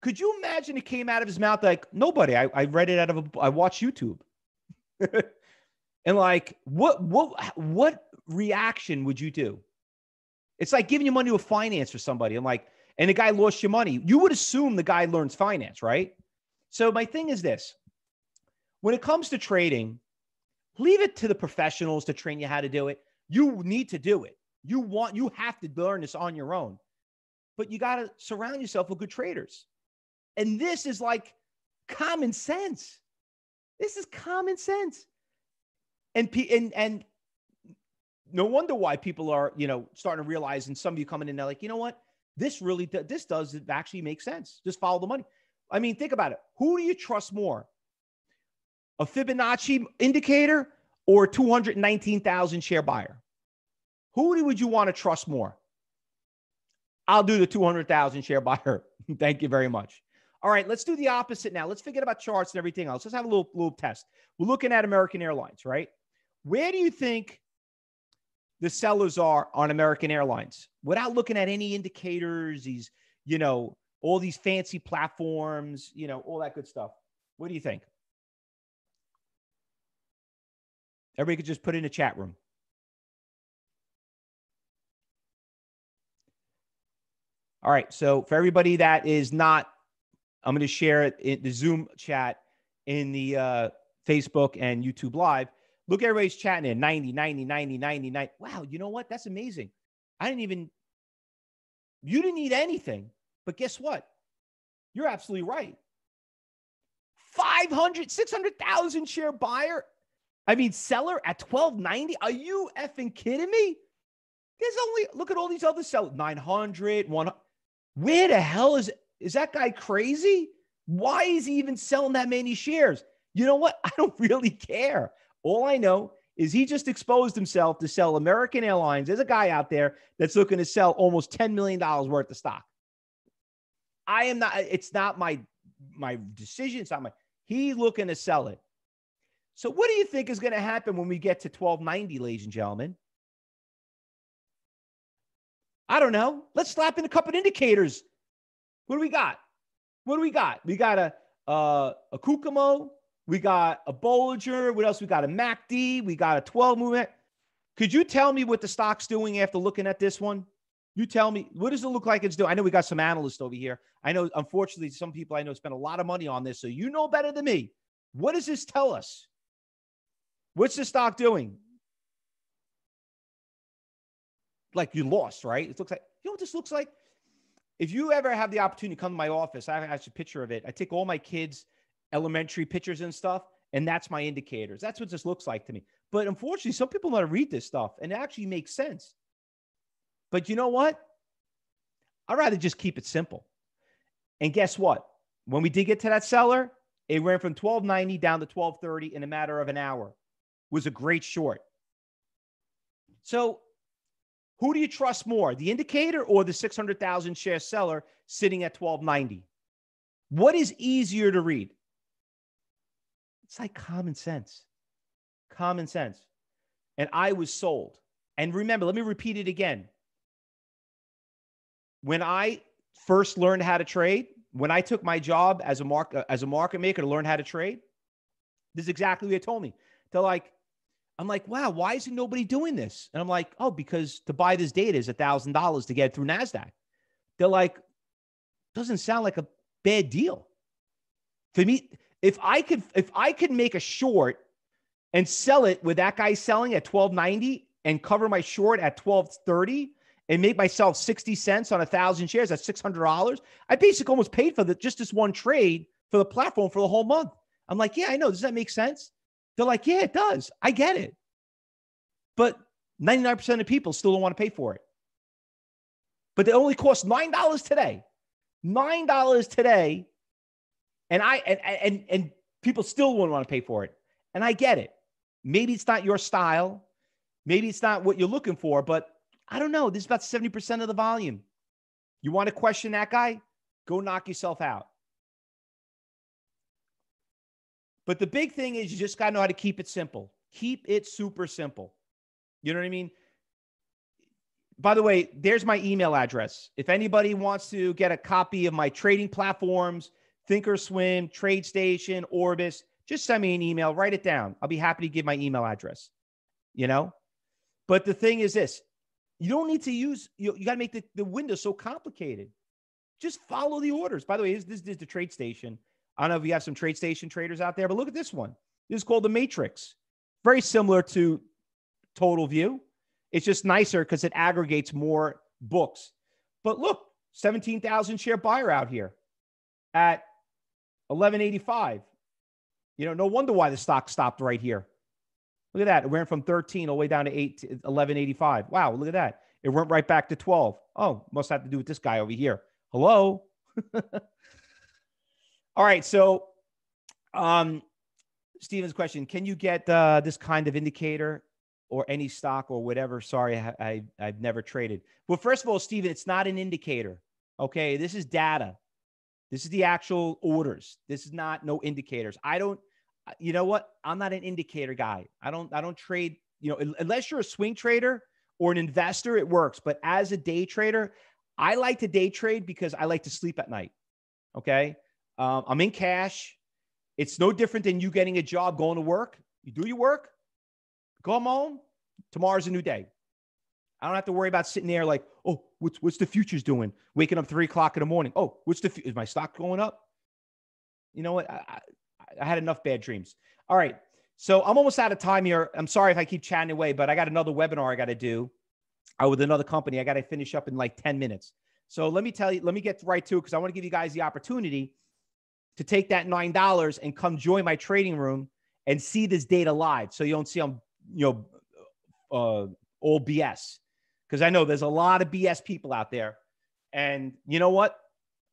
Could you imagine it came out of his mouth like nobody? I, I read it out of a I watched YouTube. and like what what what reaction would you do? It's like giving you money to finance for somebody. I'm like, and the guy lost your money. You would assume the guy learns finance, right? So my thing is this: when it comes to trading, leave it to the professionals to train you how to do it. You need to do it. You want, you have to learn this on your own, but you got to surround yourself with good traders. And this is like common sense. This is common sense. And, and, and no wonder why people are, you know, starting to realize, and some of you coming in, they're like, you know what? This really, this does it actually make sense. Just follow the money. I mean, think about it. Who do you trust more? A Fibonacci indicator or 219,000 share buyer? Who would you want to trust more? I'll do the 200,000 share buyer. Thank you very much. All right, let's do the opposite now. Let's forget about charts and everything else. Let's have a little, little test. We're looking at American Airlines, right? Where do you think the sellers are on American Airlines without looking at any indicators, these, you know, all these fancy platforms, you know, all that good stuff? What do you think? Everybody could just put in a chat room. All right. So for everybody that is not, I'm going to share it in the Zoom chat in the uh, Facebook and YouTube live. Look, everybody's chatting in 90, 90, 90, 90, 90. Wow. You know what? That's amazing. I didn't even, you didn't need anything. But guess what? You're absolutely right. 500, 600,000 share buyer I mean, seller at 1290. Are you effing kidding me? There's only look at all these other sellers 900, 100. Where the hell is is that guy crazy? Why is he even selling that many shares? You know what? I don't really care. All I know is he just exposed himself to sell American Airlines. There's a guy out there that's looking to sell almost $10 million worth of stock. I am not, it's not my my decision. It's not my he's looking to sell it. So, what do you think is going to happen when we get to 1290, ladies and gentlemen? I don't know. Let's slap in a couple of indicators. What do we got? What do we got? We got a uh, a Kukumo. We got a Bollinger. What else? We got a MACD. We got a 12 movement. Could you tell me what the stock's doing after looking at this one? You tell me, what does it look like it's doing? I know we got some analysts over here. I know, unfortunately, some people I know spend a lot of money on this. So you know better than me. What does this tell us? What's the stock doing? Like you lost, right? It looks like, you know what this looks like? If you ever have the opportunity to come to my office, I have a picture of it. I take all my kids' elementary pictures and stuff, and that's my indicators. That's what this looks like to me. But unfortunately, some people want to read this stuff, and it actually makes sense. But you know what? I'd rather just keep it simple. And guess what? When we did get to that seller, it ran from 1290 down to 1230 in a matter of an hour was a great short. So, who do you trust more, the indicator or the 600,000 share seller sitting at 1290? What is easier to read? It's like common sense. Common sense. And I was sold. And remember, let me repeat it again. When I first learned how to trade, when I took my job as a mark as a market maker to learn how to trade, this is exactly what they told me. They're like, I'm like, wow, why isn't nobody doing this? And I'm like, oh, because to buy this data is a thousand dollars to get through NASDAQ. They're like, doesn't sound like a bad deal. For me, if I could, if I could make a short and sell it with that guy selling at 1290 and cover my short at 1230 and make myself 60 cents on a thousand shares, that's $600. I basically almost paid for the, just this one trade for the platform for the whole month. I'm like, yeah, I know. Does that make sense? They're like, yeah, it does. I get it. But 99% of people still don't want to pay for it. But it only costs $9 today. $9 today. And I and and and people still won't want to pay for it. And I get it. Maybe it's not your style. Maybe it's not what you're looking for, but I don't know. This is about 70% of the volume. You want to question that guy? Go knock yourself out. But the big thing is you just got to know how to keep it simple. Keep it super simple. You know what I mean? By the way, there's my email address. If anybody wants to get a copy of my trading platforms, Thinkorswim, TradeStation, Orbis, just send me an email, write it down. I'll be happy to give my email address. You know? But the thing is this you don't need to use, you, you got to make the, the window so complicated. Just follow the orders. By the way, this, this is the TradeStation. I don't know if you have some TradeStation traders out there, but look at this one. This is called the Matrix. Very similar to Total View. It's just nicer because it aggregates more books. But look, 17,000 share buyer out here at 1185. You know, no wonder why the stock stopped right here. Look at that. It went from 13 all the way down to 8 to 1185. Wow, look at that. It went right back to 12. Oh, must have to do with this guy over here. Hello. all right, so um Steven's question, can you get uh, this kind of indicator or any stock or whatever. Sorry, I, I I've never traded. Well, first of all, Steven, it's not an indicator. Okay, this is data. This is the actual orders. This is not no indicators. I don't. You know what? I'm not an indicator guy. I don't. I don't trade. You know, unless you're a swing trader or an investor, it works. But as a day trader, I like to day trade because I like to sleep at night. Okay, um, I'm in cash. It's no different than you getting a job, going to work. You do your work, Go home. Tomorrow's a new day. I don't have to worry about sitting there like, oh, what's what's the futures doing? Waking up three o'clock in the morning. Oh, what's the is my stock going up? You know what? I, I, I had enough bad dreams. All right. So I'm almost out of time here. I'm sorry if I keep chatting away, but I got another webinar I got to do uh, with another company. I got to finish up in like 10 minutes. So let me tell you, let me get right to it because I want to give you guys the opportunity to take that $9 and come join my trading room and see this data live. So you don't see I'm you know, uh, all BS. Because I know there's a lot of BS people out there. And you know what?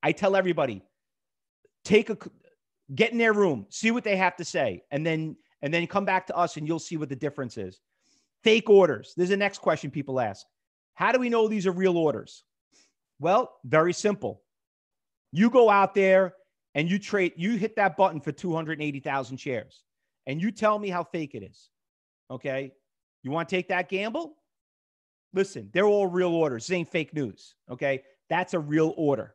I tell everybody, take a get in their room, see what they have to say, and then and then come back to us and you'll see what the difference is. Fake orders. There's the next question people ask. How do we know these are real orders? Well, very simple. You go out there and you trade, you hit that button for 280,000 shares and you tell me how fake it is. Okay. You want to take that gamble? Listen, they're all real orders. This ain't fake news. Okay. That's a real order.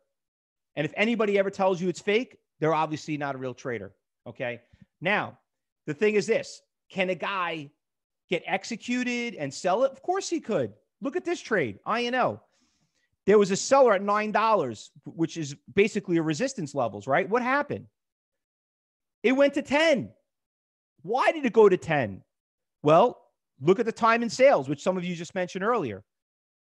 And if anybody ever tells you it's fake, they're obviously not a real trader. Okay. Now, the thing is this can a guy get executed and sell it? Of course he could. Look at this trade, INO. There was a seller at $9, which is basically a resistance levels, right? What happened? It went to 10. Why did it go to 10? Well, look at the time in sales, which some of you just mentioned earlier.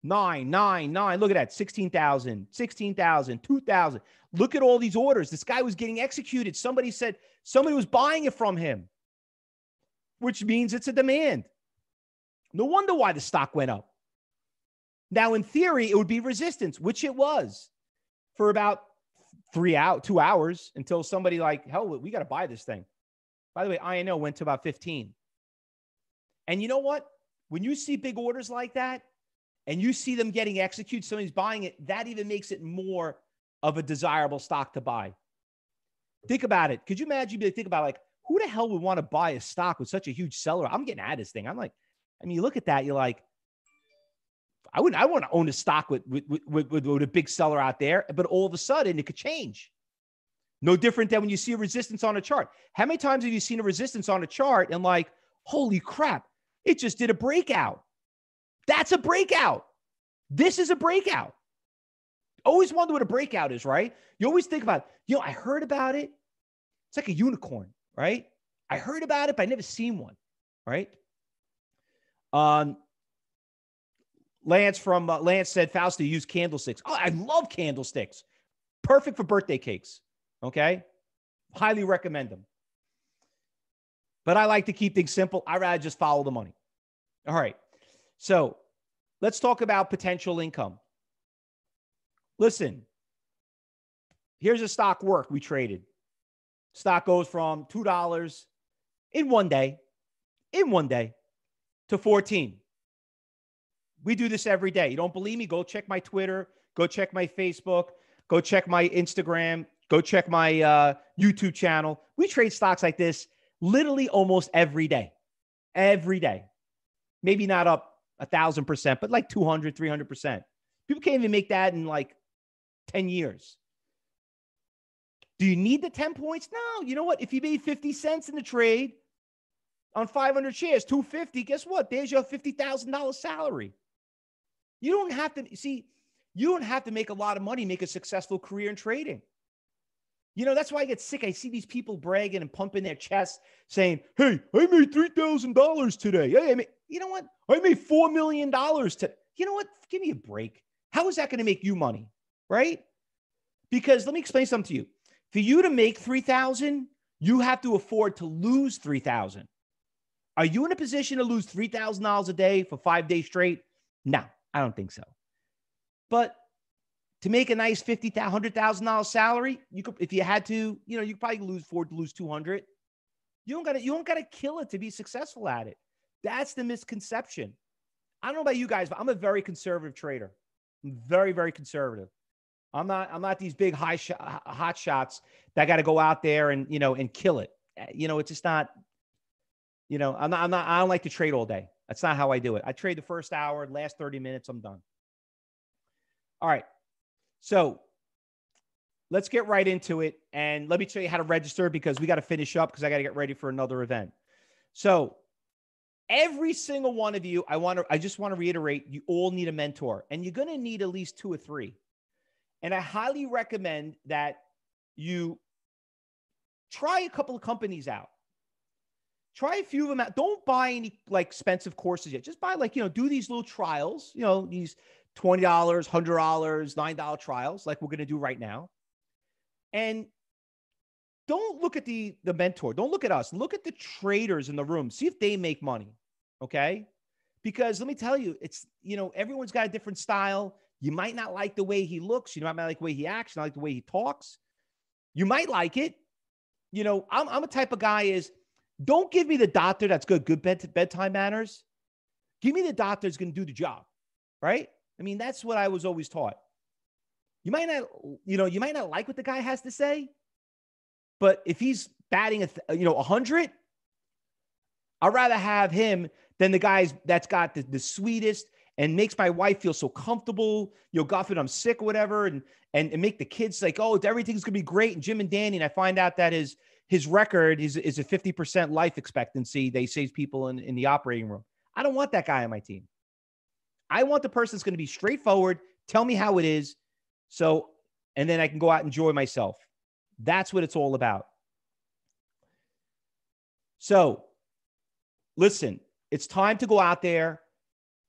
Nine, nine, nine. Look at that 16,000, 16,000, 2,000. Look at all these orders. This guy was getting executed. Somebody said somebody was buying it from him, which means it's a demand. No wonder why the stock went up. Now, in theory, it would be resistance, which it was for about three out, two hours until somebody like, hell, we got to buy this thing. By the way, INO went to about 15. And you know what? When you see big orders like that and you see them getting executed, somebody's buying it, that even makes it more of a desirable stock to buy. Think about it. Could you imagine? Think about like, who the hell would want to buy a stock with such a huge seller? I'm getting at this thing. I'm like, I mean, you look at that, you're like, I wouldn't, I want to own a stock with, with, with, with, with a big seller out there, but all of a sudden it could change. No different than when you see a resistance on a chart. How many times have you seen a resistance on a chart and like, holy crap, it just did a breakout? That's a breakout. This is a breakout. Always wonder what a breakout is, right? You always think about, you know, I heard about it. It's like a unicorn, right? I heard about it, but I never seen one, right? Um, Lance from uh, Lance said Fausto use candlesticks. Oh, I love candlesticks. Perfect for birthday cakes. Okay. Highly recommend them. But I like to keep things simple. I rather just follow the money. All right. So let's talk about potential income. Listen, here's a stock work we traded. Stock goes from $2 in one day, in one day, to 14. We do this every day. You don't believe me? Go check my Twitter, go check my Facebook, go check my Instagram, go check my uh, YouTube channel. We trade stocks like this literally almost every day. Every day. Maybe not up a thousand percent, but like 200, 300%. People can't even make that in like 10 years. Do you need the 10 points? No. You know what? If you made 50 cents in the trade on 500 shares, 250, guess what? There's your $50,000 salary. You don't have to see, you don't have to make a lot of money, make a successful career in trading. You know, that's why I get sick. I see these people bragging and pumping their chests saying, Hey, I made $3,000 today. Hey, I made, you know what? I made $4 million today. You know what? Give me a break. How is that going to make you money? Right? Because let me explain something to you. For you to make 3000 you have to afford to lose 3000 Are you in a position to lose $3,000 a day for five days straight? No. I don't think so. But to make a nice fifty hundred thousand dollars salary, you could if you had to, you know, you probably lose four to lose two hundred. You don't got to you don't got to kill it to be successful at it. That's the misconception. I don't know about you guys, but I'm a very conservative trader. I'm very very conservative. I'm not I'm not these big high sh- hot shots that got to go out there and you know and kill it. Eh, you know, it's just not. You know, I'm not I'm not I don't like to trade all day. That's not how I do it. I trade the first hour, last 30 minutes, I'm done. All right. So let's get right into it. And let me show you how to register because we got to finish up because I got to get ready for another event. So every single one of you, I want to, I just want to reiterate, you all need a mentor and you're going to need at least two or three. And I highly recommend that you try a couple of companies out try a few of them out. Don't buy any like expensive courses yet. Just buy like, you know, do these little trials, you know, these $20, $100, $9 trials like we're going to do right now. And don't look at the the mentor. Don't look at us. Look at the traders in the room. See if they make money. Okay? Because let me tell you, it's you know, everyone's got a different style. You might not like the way he looks. You might not like the way he acts. You not like the way he talks. You might like it. You know, I'm, I'm a type of guy is don't give me the doctor that's good, good bed bedtime manners. Give me the doctor that's going to do the job, right? I mean, that's what I was always taught. You might not, you know, you might not like what the guy has to say, but if he's batting, a, you know, a hundred, I'd rather have him than the guys that's got the, the sweetest and makes my wife feel so comfortable. You know, God I'm sick or whatever, and and, and make the kids like, oh, everything's gonna be great. And Jim and Danny, and I find out that his his record is, is a 50% life expectancy. They save people in, in the operating room. I don't want that guy on my team. I want the person that's going to be straightforward, tell me how it is. So, and then I can go out and enjoy myself. That's what it's all about. So, listen, it's time to go out there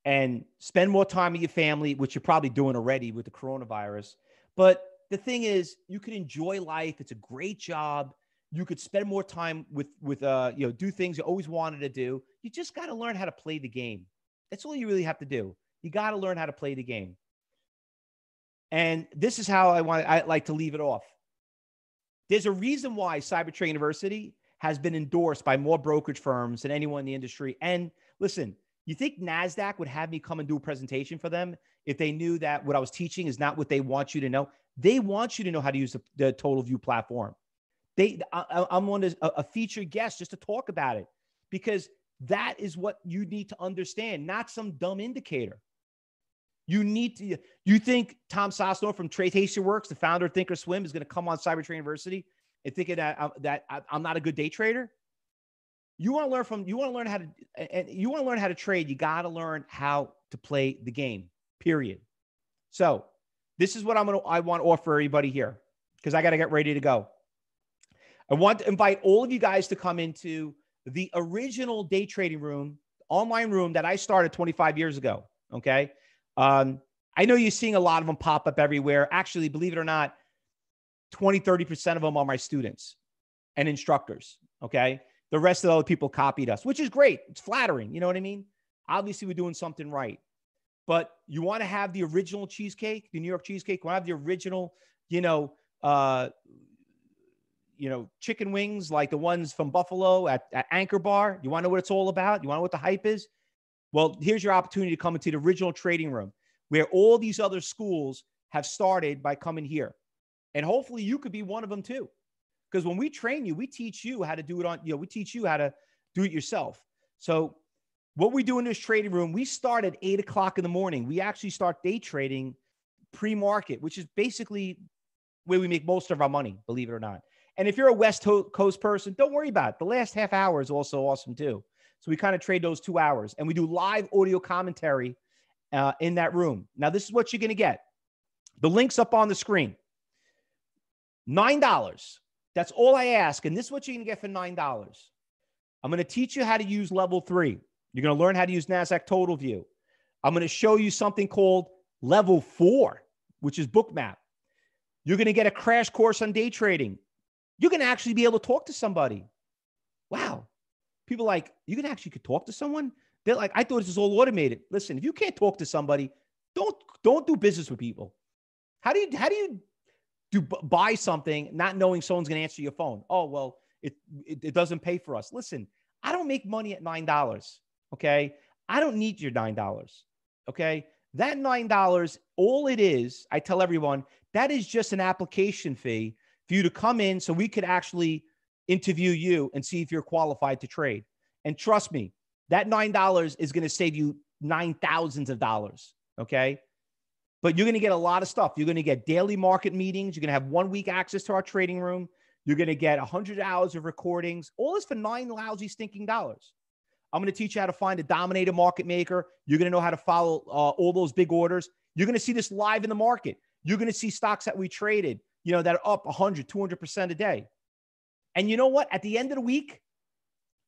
and spend more time with your family, which you're probably doing already with the coronavirus. But the thing is, you can enjoy life. It's a great job you could spend more time with with uh you know do things you always wanted to do. You just got to learn how to play the game. That's all you really have to do. You got to learn how to play the game. And this is how i want i like to leave it off. There's a reason why cybertrade university has been endorsed by more brokerage firms than anyone in the industry. And listen you think nasdaq would have me come and do a presentation for them if they knew that what i was teaching is not what they want you to know? They want you to know how to use the, the total view platform they, I, am on a, a featured guest just to talk about it because that is what you need to understand, not some dumb indicator. You need to. You think Tom Sosnoff from Trade tastyworks, the founder of Thinkorswim, is going to come on Cybertrade University and thinking that I'm, that I'm not a good day trader. You want to learn from you want to learn how to and you want to learn how to trade. You got to learn how to play the game. Period. So this is what I'm gonna I want to offer everybody here because I got to get ready to go. I want to invite all of you guys to come into the original day trading room, online room that I started 25 years ago. Okay. Um, I know you're seeing a lot of them pop up everywhere. Actually, believe it or not, 20, 30% of them are my students and instructors. Okay. The rest of the other people copied us, which is great. It's flattering. You know what I mean? Obviously, we're doing something right. But you want to have the original cheesecake, the New York cheesecake. You want to have the original, you know, uh, you know, chicken wings like the ones from Buffalo at, at Anchor Bar. You want to know what it's all about? You want to know what the hype is? Well, here's your opportunity to come into the original trading room where all these other schools have started by coming here. And hopefully you could be one of them too. Because when we train you, we teach you how to do it on, you know, we teach you how to do it yourself. So what we do in this trading room, we start at eight o'clock in the morning. We actually start day trading pre-market, which is basically where we make most of our money, believe it or not. And if you're a West Coast person, don't worry about it. The last half hour is also awesome too. So we kind of trade those two hours and we do live audio commentary uh, in that room. Now, this is what you're going to get. The link's up on the screen. $9. That's all I ask. And this is what you're going to get for $9. I'm going to teach you how to use level three. You're going to learn how to use NASDAQ Total View. I'm going to show you something called level four, which is Bookmap. You're going to get a crash course on day trading. You're going to actually be able to talk to somebody. Wow. People like, you can actually could talk to someone? They're like, I thought this was all automated. Listen, if you can't talk to somebody, don't don't do business with people. How do you how do you do buy something not knowing someone's going to answer your phone? Oh well, it, it it doesn't pay for us. Listen, I don't make money at nine dollars. Okay, I don't need your nine dollars. Okay, that nine dollars, all it is, I tell everyone that is just an application fee for you to come in so we could actually interview you and see if you're qualified to trade. And trust me, that $9 is going to save you nine thousands of dollars. Okay. But you're going to get a lot of stuff. You're going to get daily market meetings. You're going to have one week access to our trading room. You're going to get 100 hours of recordings. All this for nine lousy, stinking dollars. I'm going to teach you how to find a dominator market maker. You're going to know how to follow uh, all those big orders. You're going to see this live in the market. You're going to see stocks that we traded, you know, that are up 100, 200% a day. And you know what? At the end of the week,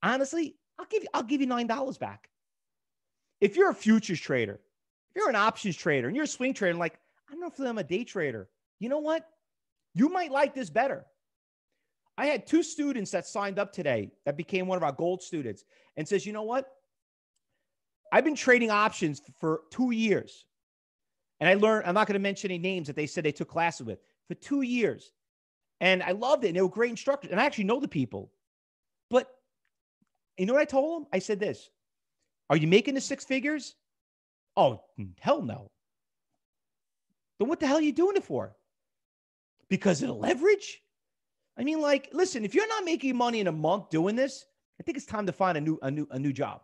honestly, I'll give you, I'll give you $9 back. If you're a futures trader, if you're an options trader and you're a swing trader, like, I don't know if I'm a day trader, you know what? You might like this better. I had two students that signed up today that became one of our gold students and says, you know what? I've been trading options for two years. And I learned, I'm not going to mention any names that they said they took classes with for two years. And I loved it. And they were great instructors. And I actually know the people. But you know what I told them? I said this Are you making the six figures? Oh, hell no. Then what the hell are you doing it for? Because of the leverage? I mean, like, listen, if you're not making money in a month doing this, I think it's time to find a new, a new, a new job.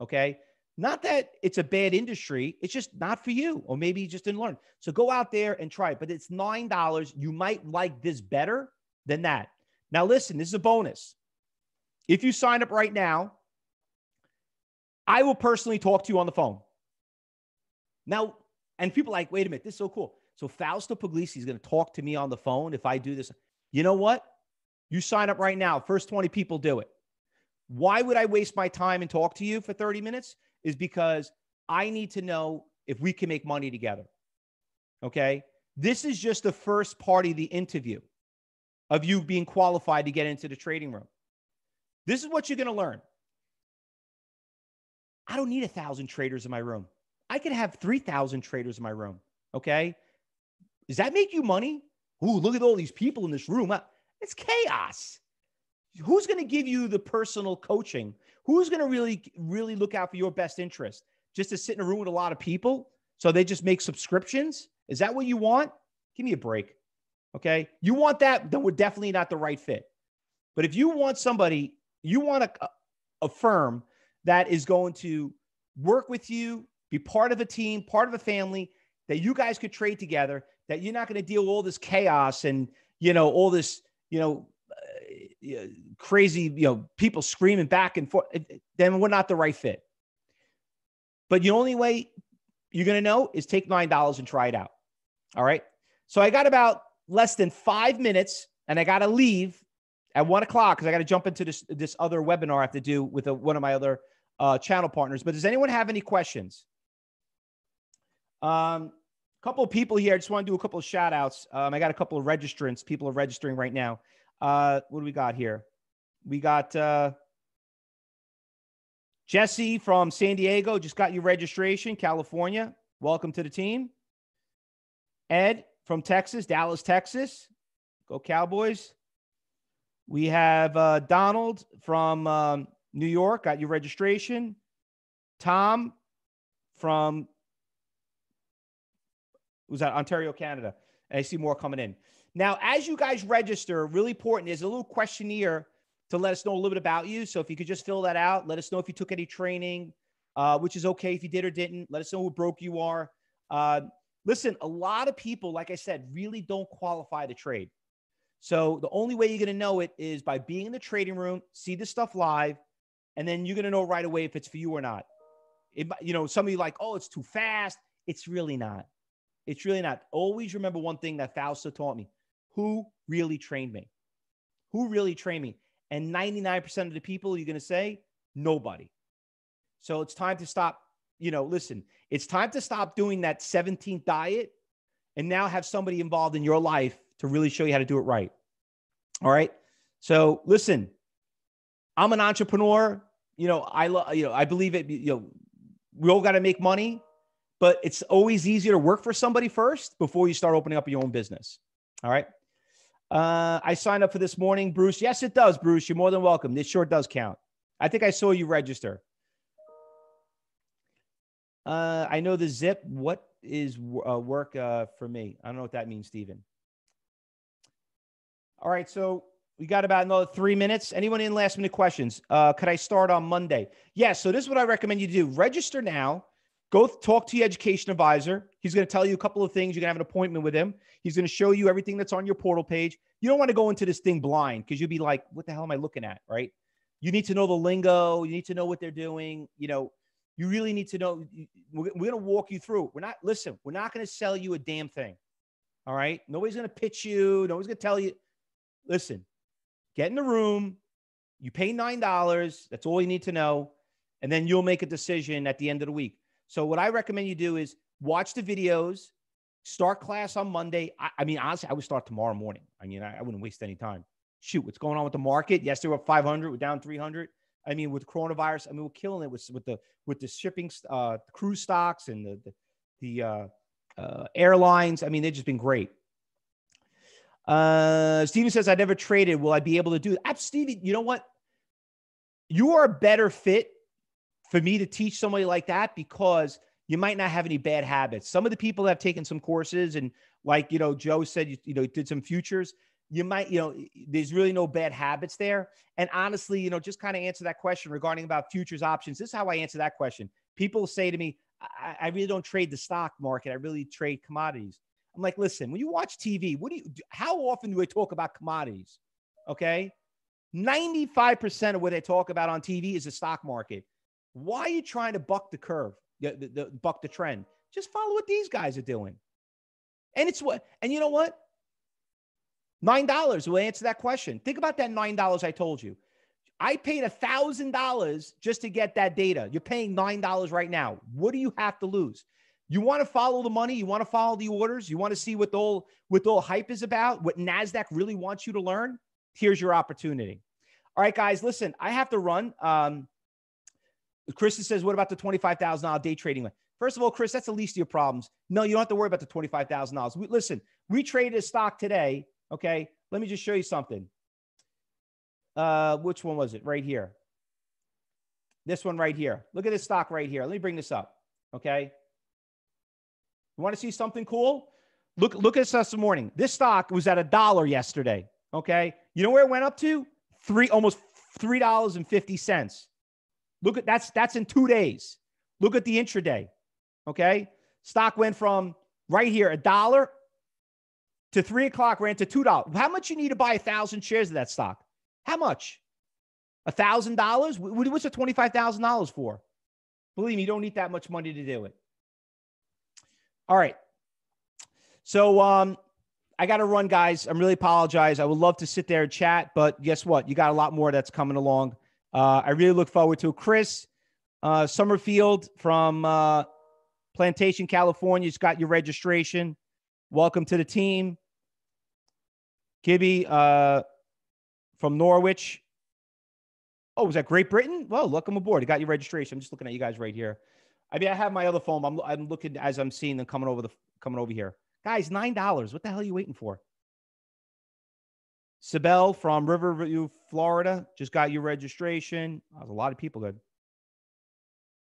Okay. Not that it's a bad industry, it's just not for you, or maybe you just didn't learn. So go out there and try it. But it's nine dollars. You might like this better than that. Now, listen, this is a bonus. If you sign up right now, I will personally talk to you on the phone. Now, and people like, wait a minute, this is so cool. So Fausto Pugliese is going to talk to me on the phone if I do this. You know what? You sign up right now. First 20 people do it. Why would I waste my time and talk to you for 30 minutes? Is because I need to know if we can make money together. Okay. This is just the first part of the interview of you being qualified to get into the trading room. This is what you're going to learn. I don't need a thousand traders in my room. I could have 3,000 traders in my room. Okay. Does that make you money? Ooh, look at all these people in this room. It's chaos. Who's going to give you the personal coaching? Who's going to really, really look out for your best interest? Just to sit in a room with a lot of people so they just make subscriptions? Is that what you want? Give me a break. Okay. You want that, then we're definitely not the right fit. But if you want somebody, you want uh, a, a firm that is going to work with you, be part of a team, part of a family, that you guys could trade together, that you're not going to deal with all this chaos and, you know, all this, you know, crazy, you know, people screaming back and forth, then we're not the right fit. But the only way you're going to know is take $9 and try it out. All right. So I got about less than five minutes and I got to leave at one o'clock because I got to jump into this, this other webinar I have to do with a, one of my other uh, channel partners. But does anyone have any questions? Um, a couple of people here. I just want to do a couple of shout outs. Um, I got a couple of registrants. People are registering right now. Uh, what do we got here? We got uh, Jesse from San Diego. Just got your registration, California. Welcome to the team. Ed from Texas, Dallas, Texas. Go Cowboys. We have uh, Donald from um, New York. Got your registration. Tom from was that Ontario, Canada. And I see more coming in. Now, as you guys register, really important, there's a little questionnaire to let us know a little bit about you. So if you could just fill that out, let us know if you took any training, uh, which is okay if you did or didn't. Let us know who broke you are. Uh, listen, a lot of people, like I said, really don't qualify to trade. So the only way you're going to know it is by being in the trading room, see the stuff live, and then you're going to know right away if it's for you or not. It, you know, some of you like, oh, it's too fast. It's really not. It's really not. Always remember one thing that Fausto taught me who really trained me? Who really trained me? And 99% of the people you're going to say, nobody. So it's time to stop. You know, listen, it's time to stop doing that 17th diet and now have somebody involved in your life to really show you how to do it right. All right. So listen, I'm an entrepreneur. You know, I love, you know, I believe it, you know, we all got to make money but it's always easier to work for somebody first before you start opening up your own business. All right. Uh, I signed up for this morning, Bruce. Yes, it does, Bruce. You're more than welcome. This sure does count. I think I saw you register. Uh, I know the zip. What is uh, work uh, for me? I don't know what that means, Stephen. All right. So we got about another three minutes. Anyone in last minute questions? Uh, could I start on Monday? Yes. Yeah, so this is what I recommend you do register now Go talk to your education advisor. He's going to tell you a couple of things. You're going to have an appointment with him. He's going to show you everything that's on your portal page. You don't want to go into this thing blind because you'll be like, what the hell am I looking at? Right. You need to know the lingo. You need to know what they're doing. You know, you really need to know. We're, going to walk you through. We're not, listen, we're not going to sell you a damn thing. All right. Nobody's going to pitch you. Nobody's going to tell you. Listen, get in the room. You pay $9. That's all you need to know. And then you'll make a decision at the end of the week. So what I recommend you do is watch the videos, start class on Monday. I, I mean, honestly, I would start tomorrow morning. I mean, I, I, wouldn't waste any time. Shoot, what's going on with the market? Yes, they were up 500, we're down 300. I mean, with coronavirus, I mean, we're killing it with, with the with the shipping, uh, cruise stocks and the the, the uh, uh, airlines. I mean, they've just been great. Uh, Steven says, I never traded. Will I be able to do that? Steven, you know what? You are a better fit for me to teach somebody like that because you might not have any bad habits. Some of the people have taken some courses and like, you know, Joe said, you, you know, did some futures, you might, you know, there's really no bad habits there. And honestly, you know, just kind of answer that question regarding about futures options. This is how I answer that question. People say to me, I, I really don't trade the stock market. I really trade commodities. I'm like, listen, when you watch TV, what do you, how often do they talk about commodities? Okay. 95% of what they talk about on TV is the stock market. Why are you trying to buck the curve, the, the, the, buck the trend? Just follow what these guys are doing. And it's what, and you know what? $9 will answer that question. Think about that $9 I told you. I paid a $1,000 just to get that data. You're paying $9 right now. What do you have to lose? You want to follow the money, you want to follow the orders, you want to see what the whole what the whole hype is about, what Nasdaq really wants you to learn. Here's your opportunity. All right, guys, listen, I have to run. Um, Chris says, what about the $25,000 day trading? First of all, Chris, that's the least of your problems. No, you don't have to worry about the $25,000. We, listen, we traded a stock today. Okay. Let me just show you something. Uh, which one was it? Right here. This one right here. Look at this stock right here. Let me bring this up. Okay. You want to see something cool? Look, look at this this morning. This stock was at a dollar yesterday. Okay. You know where it went up to? Three, almost $3.50. Look at that's that's in two days. Look at the intraday. Okay. Stock went from right here, a dollar to three o'clock ran to two dollars. How much you need to buy a thousand shares of that stock? How much? A thousand dollars? What's the twenty-five thousand dollars for? Believe me, you don't need that much money to do it. All right. So um, I got to run, guys. I'm really apologize. I would love to sit there and chat, but guess what? You got a lot more that's coming along. Uh, I really look forward to. Chris uh, Summerfield from uh, Plantation, California, has got your registration. Welcome to the team. Gibby uh, from Norwich. Oh, was that Great Britain? Well, welcome aboard. I got your registration. I'm just looking at you guys right here. I mean, I have my other phone. I'm, I'm looking as I'm seeing them coming over the coming over here. Guys, nine dollars. What the hell are you waiting for? Sibel from Riverview, Florida, just got your registration. A lot of people good.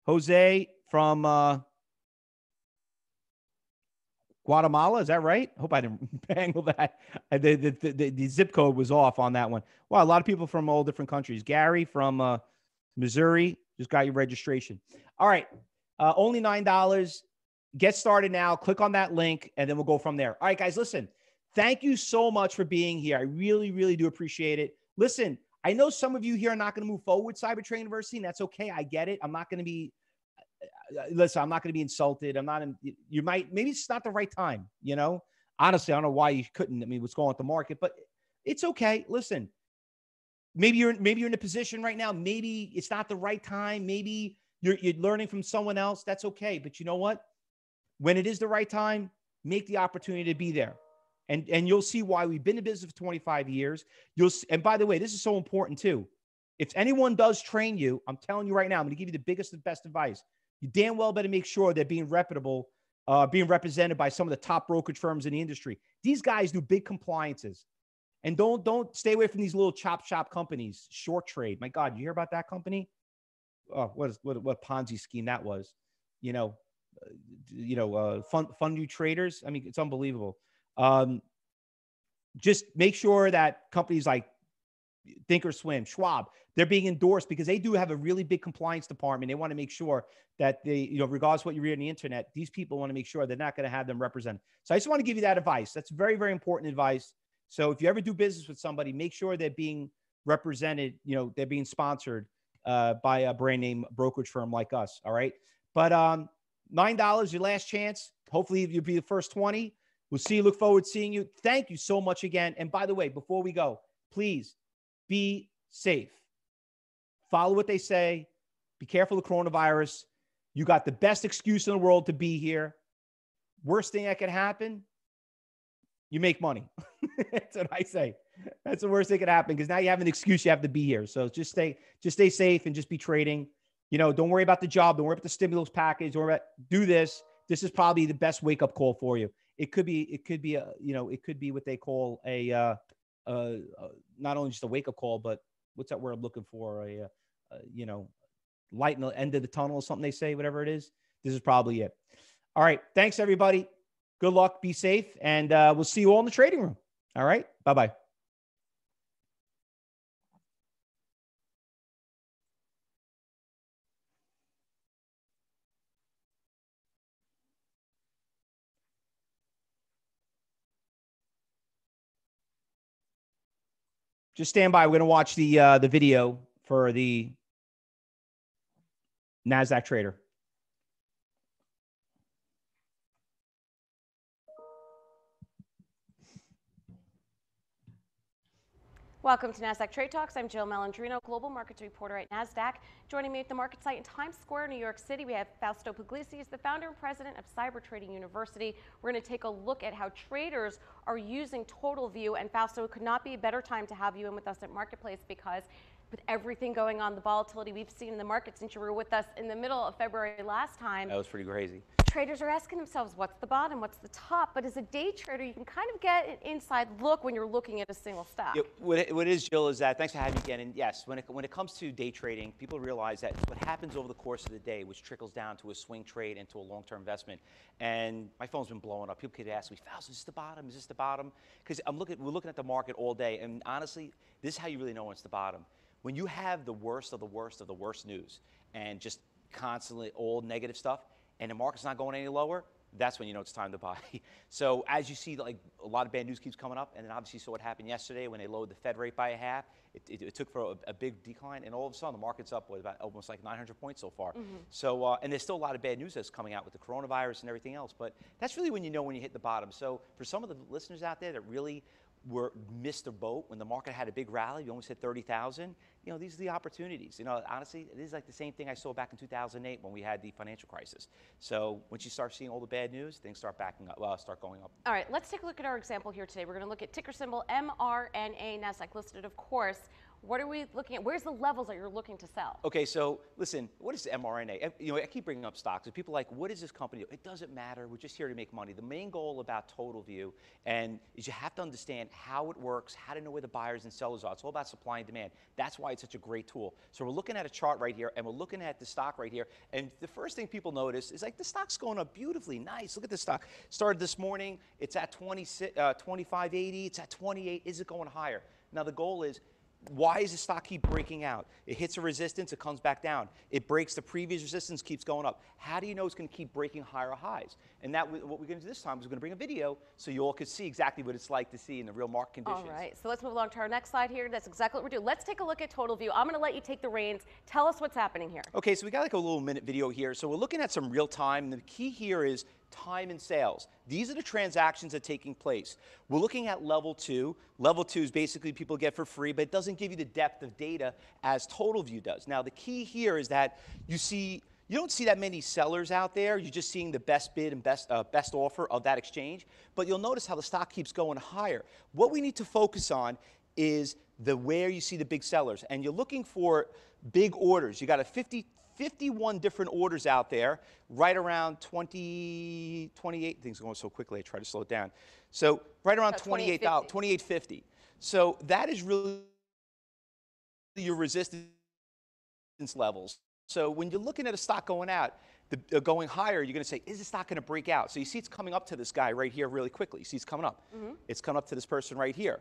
Jose from uh, Guatemala. Is that right? I hope I didn't bangle that. The, the, the, the, zip code was off on that one. Wow, a lot of people from all different countries. Gary from uh, Missouri just got your registration. All right, uh, only nine dollars. Get started now. Click on that link, and then we'll go from there. All right, guys, listen. Thank you so much for being here. I really, really do appreciate it. Listen, I know some of you here are not going to move forward with Cyber Trading University, and that's okay. I get it. I'm not going to be uh, uh, listen, I'm not going to be insulted. I'm not, in, you might, maybe it's not the right time, you know? Honestly, I don't know why you couldn't. I mean, what's going on with the market, but it's okay. Listen, maybe you're, maybe you're in a position right now. Maybe it's not the right time. Maybe you're, you're learning from someone else. That's okay. But you know what? When it is the right time, make the opportunity to be there. And, and you'll see why we've been in business for 25 years. You'll, see, and by the way, this is so important too. If anyone does train you, I'm telling you right now, I'm going to give you the biggest and best advice you damn well better make sure they're being reputable, uh, being represented by some of the top brokerage firms in the industry. These guys do big compliances. And don't don't stay away from these little chop shop companies. Short trade. My God, you hear about that company? Oh, what is what what Ponzi scheme that was? You know, uh, you know, uh, fund fund new traders. I mean, it's unbelievable. Um, just make sure that companies like Thinkorswim, Schwab, they're being endorsed because they do have a really big compliance department. They want to make sure that they, you know, regardless of what you read on the internet, these people want to make sure they're not going to have them represent. So I just want to give you that advice. That's very, very important advice. So if you ever do business with somebody, make sure they're being represented, you know, they're being sponsored uh, by a brand name brokerage firm like us. All right. But um, $9, your last chance. Hopefully you'll be the first 20. We'll see you. Look forward to seeing you. Thank you so much again. And by the way, before we go, please be safe. Follow what they say. Be careful of coronavirus. You got the best excuse in the world to be here. Worst thing that could happen, you make money. That's what I say. That's the worst thing could happen because now you have an excuse you have to be here. So just stay, just stay safe and just be trading. You know, don't worry about the job. Don't worry about the stimulus package. Don't worry about do this. This is probably the best wake up call for you. It could be, it could be a, you know, it could be what they call a, uh, uh, not only just a wake up call, but what's that word I'm looking for? A, uh, uh, you know, light in the end of the tunnel or something they say, whatever it is. This is probably it. All right. Thanks, everybody. Good luck. Be safe. And uh, we'll see you all in the trading room. All right. Bye bye. Just stand by. We're going to watch the uh, the video for the Nasdaq trader. Welcome to NASDAQ Trade Talks. I'm Jill Malandrino, Global Markets Reporter at NASDAQ. Joining me at the market site in Times Square, New York City, we have Fausto Pugliese, the founder and president of Cyber Trading University. We're going to take a look at how traders are using Total View. And Fausto, it could not be a better time to have you in with us at Marketplace because with everything going on, the volatility we've seen in the market since you were with us in the middle of February last time. That was pretty crazy traders are asking themselves what's the bottom, what's the top. But as a day trader, you can kind of get an inside look when you're looking at a single stock. Yeah, what, it, what it is, Jill, is that thanks for having me again. And yes, when it, when it comes to day trading, people realize that what happens over the course of the day, which trickles down to a swing trade and to a long-term investment. And my phone's been blowing up. People could ask me, Faust, is this the bottom? Is this the bottom? Because I'm looking, we're looking at the market all day, and honestly, this is how you really know when it's the bottom. When you have the worst of the worst of the worst news, and just constantly all negative stuff, and the market's not going any lower, that's when you know it's time to buy. So as you see, like a lot of bad news keeps coming up, and then obviously you saw what happened yesterday when they lowered the Fed rate by a half. It, it, it took for a, a big decline, and all of a sudden the market's up with about almost like 900 points so far. So uh, and there's still a lot of bad news that's coming out with the coronavirus and everything else. But that's really when you know when you hit the bottom. So for some of the listeners out there that really were missed a boat when the market had a big rally. you almost hit 30,000. You know, these are the opportunities. You know, honestly, it is like the same thing I saw back in 2008 when we had the financial crisis. So once you start seeing all the bad news, things start backing up. Well, start going up. All right, let's take a look at our example here today. We're going to look at ticker symbol MRNA NASDAQ listed, of course. What are we looking at? Where's the levels that you're looking to sell? Okay, so listen, what is mRNA? You know, I keep bringing up stocks. People are like, what is this company? It doesn't matter. We're just here to make money. The main goal about Total View and is you have to understand how it works, how to know where the buyers and sellers are. It's all about supply and demand. That's why it's such a great tool. So we're looking at a chart right here, and we're looking at the stock right here. And the first thing people notice is like the stock's going up beautifully. Nice. Look at the stock. Started this morning. It's at 20, uh, 25.80. It's at 28. Is it going higher? Now the goal is why does the stock keep breaking out? It hits a resistance, it comes back down. It breaks the previous resistance, keeps going up. How do you know it's going to keep breaking higher highs? And that what we're going to do this time is we're going to bring a video so you all could see exactly what it's like to see in the real market conditions. All right, so let's move along to our next slide here. That's exactly what we're doing. Let's take a look at Total View. I'm going to let you take the reins. Tell us what's happening here. Okay, so we got like a little minute video here. So we're looking at some real time. The key here is time and sales. These are the transactions that are taking place. We're looking at level two. Level two is basically people get for free, but it doesn't give you the depth of data as Total View does. Now, the key here is that you see you don't see that many sellers out there. You're just seeing the best bid and best, uh, best offer of that exchange. But you'll notice how the stock keeps going higher. What we need to focus on is the where you see the big sellers. And you're looking for big orders. You got a 50, 51 different orders out there, right around 20, 28. Things are going so quickly, I try to slow it down. So right around About $28, 28.50. $28.50. So that is really your resistance levels. So when you're looking at a stock going out, the, uh, going higher, you're going to say, is the stock going to break out? So you see it's coming up to this guy right here really quickly. You see it's coming up. It's coming up to this person right here.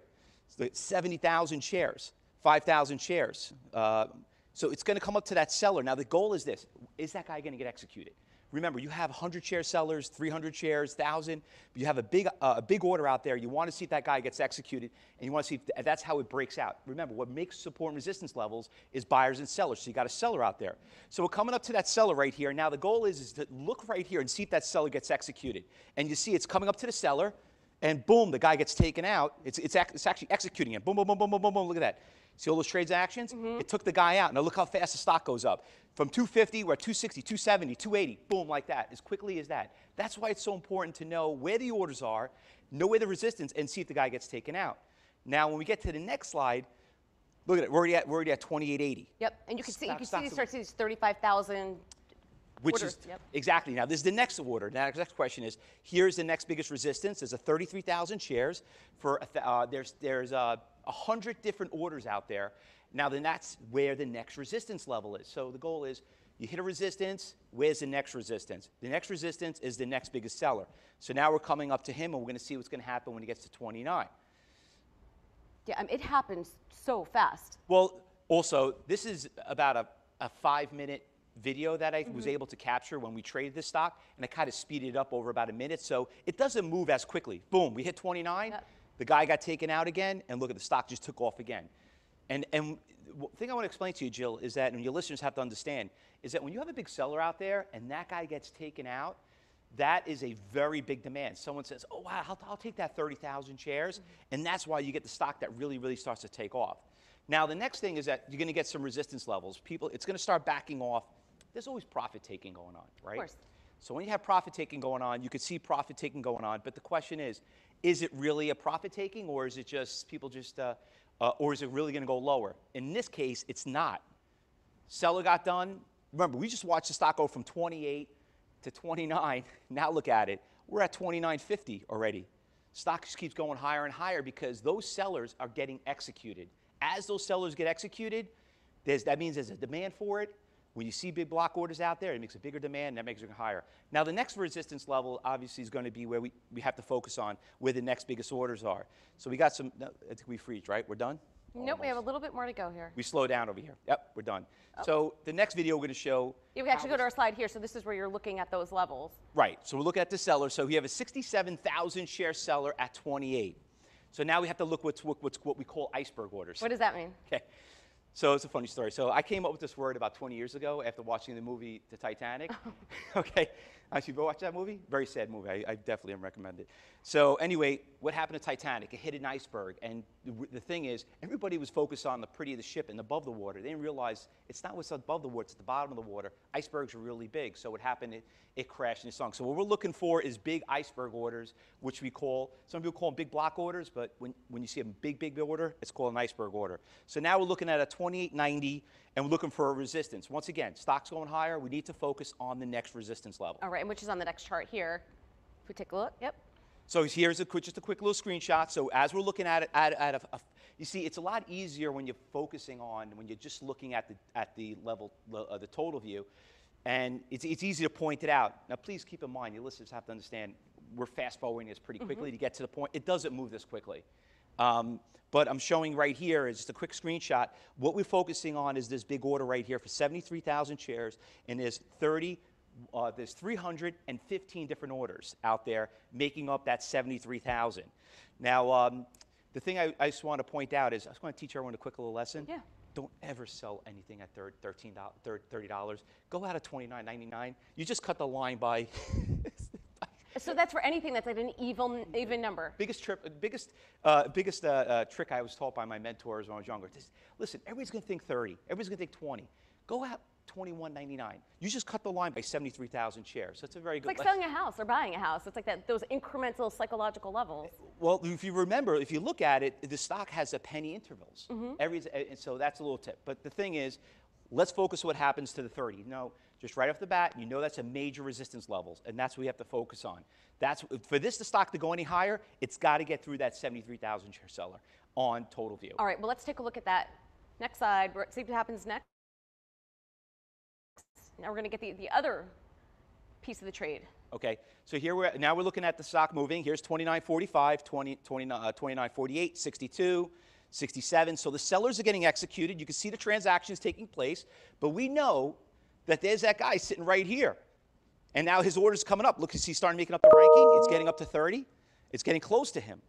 So it's 70,000 shares, 5,000 shares. Uh, so it's going to come up to that seller. Now the goal is this: is that guy going to get executed? Remember, you have 100 share sellers, 300 shares, 1,000. You have a big, uh, a big order out there. You want to see if that guy gets executed, and you want to see if th- that's how it breaks out. Remember, what makes support and resistance levels is buyers and sellers. So you got a seller out there. So we're coming up to that seller right here. Now the goal is, is to look right here and see if that seller gets executed. And you see it's coming up to the seller, and boom, the guy gets taken out. It's, it's, ac- it's actually executing it. Boom, boom, boom, boom, boom, boom, boom. Look at that. See all those trades actions? It took the guy out. Now look how fast the stock goes up. From 250, we're at 260, 270, 280, boom, like that, as quickly as that. That's why it's so important to know where the orders are, know where the resistance, and see if the guy gets taken out. Now, when we get to the next slide, look at it. We're already at, we're already at 2880 Yep, and you can see, you can see start to see these 35,000. which Orders, is yep. exactly now this is the next order now the next question is here's the next biggest resistance there's a 33000 shares for a th- uh, there's there's uh, 100 different orders out there now then that's where the next resistance level is so the goal is you hit a resistance where's the next resistance the next resistance is the next biggest seller so now we're coming up to him and we're going to see what's going to happen when he gets to 29 Yeah, mean, it happens so fast. Well, also, this is about a, a five minute video that I was mm-hmm. able to capture when we traded this stock, and I kind of speeded it up over about a minute. So it doesn't move as quickly. Boom, we hit 29. Yep. The guy got taken out again, and look at the stock just took off again. And, and the thing I want to explain to you, Jill, is that, and your listeners have to understand, is that when you have a big seller out there and that guy gets taken out, that is a very big demand. Someone says, oh, wow, I'll, I'll take that 30,000 shares. Mm-hmm. And that's why you get the stock that really, really starts to take off. Now, the next thing is that you're going to get some resistance levels. People, it's going to start backing off. There's always profit taking going on, right? Of course. So when you have profit taking going on, you could see profit taking going on. But the question is, is it really a profit taking, or is it just people just, uh, uh, or is it really going to go lower? In this case, it's not. Seller got done. Remember, we just watched the stock go from 28 to 29. Now look at it. We're at 29.50 already. Stock just keeps going higher and higher because those sellers are getting executed. As those sellers get executed, that means there's a demand for it. When you see big block orders out there, it makes a bigger demand, and that makes it higher. Now, the next resistance level obviously is going to be where we, we have to focus on where the next biggest orders are. So we got some, no, I think we freeze, right? We're done? Nope, we have a little bit more to go here. We slow down over here. Yep, we're done. Oh. So the next video we're going to show. You can actually go to our slide here. So this is where you're looking at those levels. Right. So we're looking at the seller. So we have a 67,000 share seller at 28. So now we have to look what's, what- what's what we call iceberg orders. What does that mean? Okay. So it's a funny story. So I came up with this word about 20 years ago after watching the movie The Titanic. Oh. okay. Actually, you watch that movie? Very sad movie. I, I definitely recommend it. So anyway, what happened to Titanic? It hit an iceberg, and the, the thing is, everybody was focused on the pretty of the ship and above the water. They didn't realize it's not what's above the water; it's at the bottom of the water. Icebergs are really big. So what happened? It, it crashed and it sunk. So what we're looking for is big iceberg orders, which we call some people call them big block orders, but when, when you see a big big order, it's called an iceberg order. So now we're looking at a 2890, and we're looking for a resistance. Once again, stocks going higher. We need to focus on the next resistance level. All right, and which is on the next chart here. If we take a look, yep. So here's a quick, just a quick little screenshot. So as we're looking at it, at, at a, a- you see, it's a lot easier when you're focusing on, when you're just looking at the, at the level, uh, the total view. And it's, it's easy to point it out. Now, please keep in mind, your listeners have to understand, we're fast forwarding this pretty quickly to get to the point. It doesn't move this quickly. Um, but I'm showing right here is just a quick screenshot. What we're focusing on is this big order right here for 73,000 shares, and there's 30, uh, there's 315 different orders out there making up that 73,000. Now, um, the thing I, I just want to point out is I just want to teach everyone a quick little lesson. Yeah. Don't ever sell anything at thir- $13, thir- $30. Go out at $29.99. You just cut the line by So that's for anything that's like an even even number. biggest trip, biggest, uh, biggest uh, uh, trick I was taught by my mentors when I was younger. Just, listen, everybody's going to think 30. Everybody's going to think 20. Go out 21.99. You just cut the line by 73,000 shares. That's a very It's good. like lesson. selling a house or buying a house. It's like that those incremental psychological levels. Well, if you remember, if you look at it, the stock has a penny intervals. Mm-hmm. Every, and so that's a little tip. But the thing is, let's focus what happens to the 30. No, just right off the bat, you know that's a major resistance levels, and that's what we have to focus on. That's for this the stock to go any higher, it's got to get through that 73,000 share seller on total view. All right, well, let's take a look at that next slide. See what happens next. Now we're going to get the, the other piece of the trade. Okay, so here we're now we're looking at the stock moving. Here's 29.45, 20, 29, uh, 29.48, 62, 67. So the sellers are getting executed. You can see the transactions taking place, but we know that there's that guy sitting right here. And now his order's coming up. Look, he's starting making up the ranking. It's getting up to 30. It's getting close to him.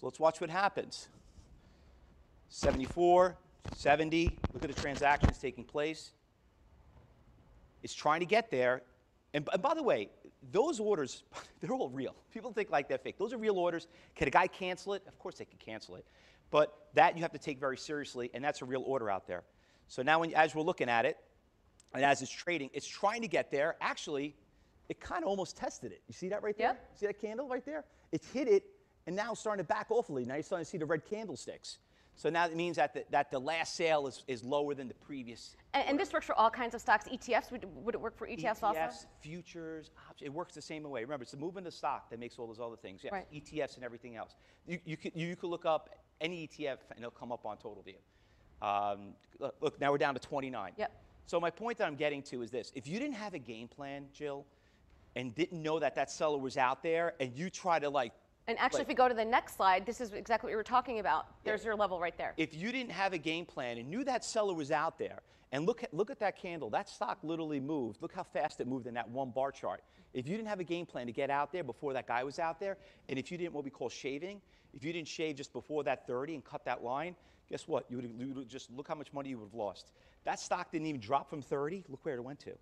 So let's watch what happens. 74, 70. Look at the transactions taking place is trying to get there. And, and by the way, those orders, they're all real. People think like they're fake. Those are real orders. Can a guy cancel it? Of course they can cancel it. But that you have to take very seriously, and that's a real order out there. So now, when, as we're looking at it, and as it's trading, it's trying to get there. Actually, it kind of almost tested it. You see that right there? Yep. See that candle right there? It's hit it, and now it's starting to back off a little. Now you're starting to see the red candlesticks. So now it means that the, that the last sale is, is lower than the previous And, and this works for all kinds of stocks. ETFs, would, would it work for ETFs, also? ETFs, futures, options. It works the same way. Remember, it's the movement of the stock that makes all those other things. Yes, Right. ETFs and everything else. You, you, could, you could look up any ETF and it'll come up on Total View. Um, look, look, now we're down to 29. Yep. So my point that I'm getting to is this. If you didn't have a game plan, Jill, and didn't know that that seller was out there, and you try to like And actually, Like- if we go to the next slide, this is exactly what we were talking about. There's your level right there. if you didn't have a game plan and knew that seller was out there, and look at, look at that candle, that stock literally moved. Look how fast it moved in that one bar chart. If you didn't have a game plan to get out there before that guy was out there, and if you didn't what we call shaving, if you didn't shave just before that 30 and cut that line, guess what? You would, you would just look how much money you would have lost. That stock didn't even drop from 30. Look where it went to.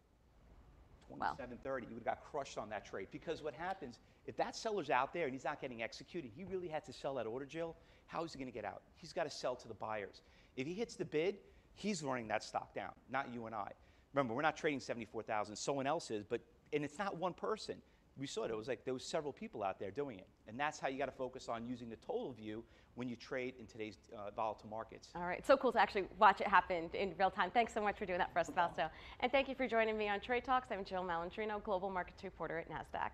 Wow. 27.30. You would have got crushed on that trade. Because what happens, if that seller's out there and he's not getting executed, he really had to sell that order, Jill. How is he going to get out? He's got to sell to the buyers. If he hits the bid, he's running that stock down, not you and I. Remember, we're not trading 74,000. Someone else is, but and it's not one person. We saw it. It was like there was several people out there doing it, and that's how you got to focus on using the total view when you trade in today's uh, volatile markets. All right, so cool to actually watch it happen in real time. Thanks so much for doing that for us, Fausto. And thank you for joining me on Trade Talks. I'm Jill Malandrino, Global Markets Reporter at NASDAQ.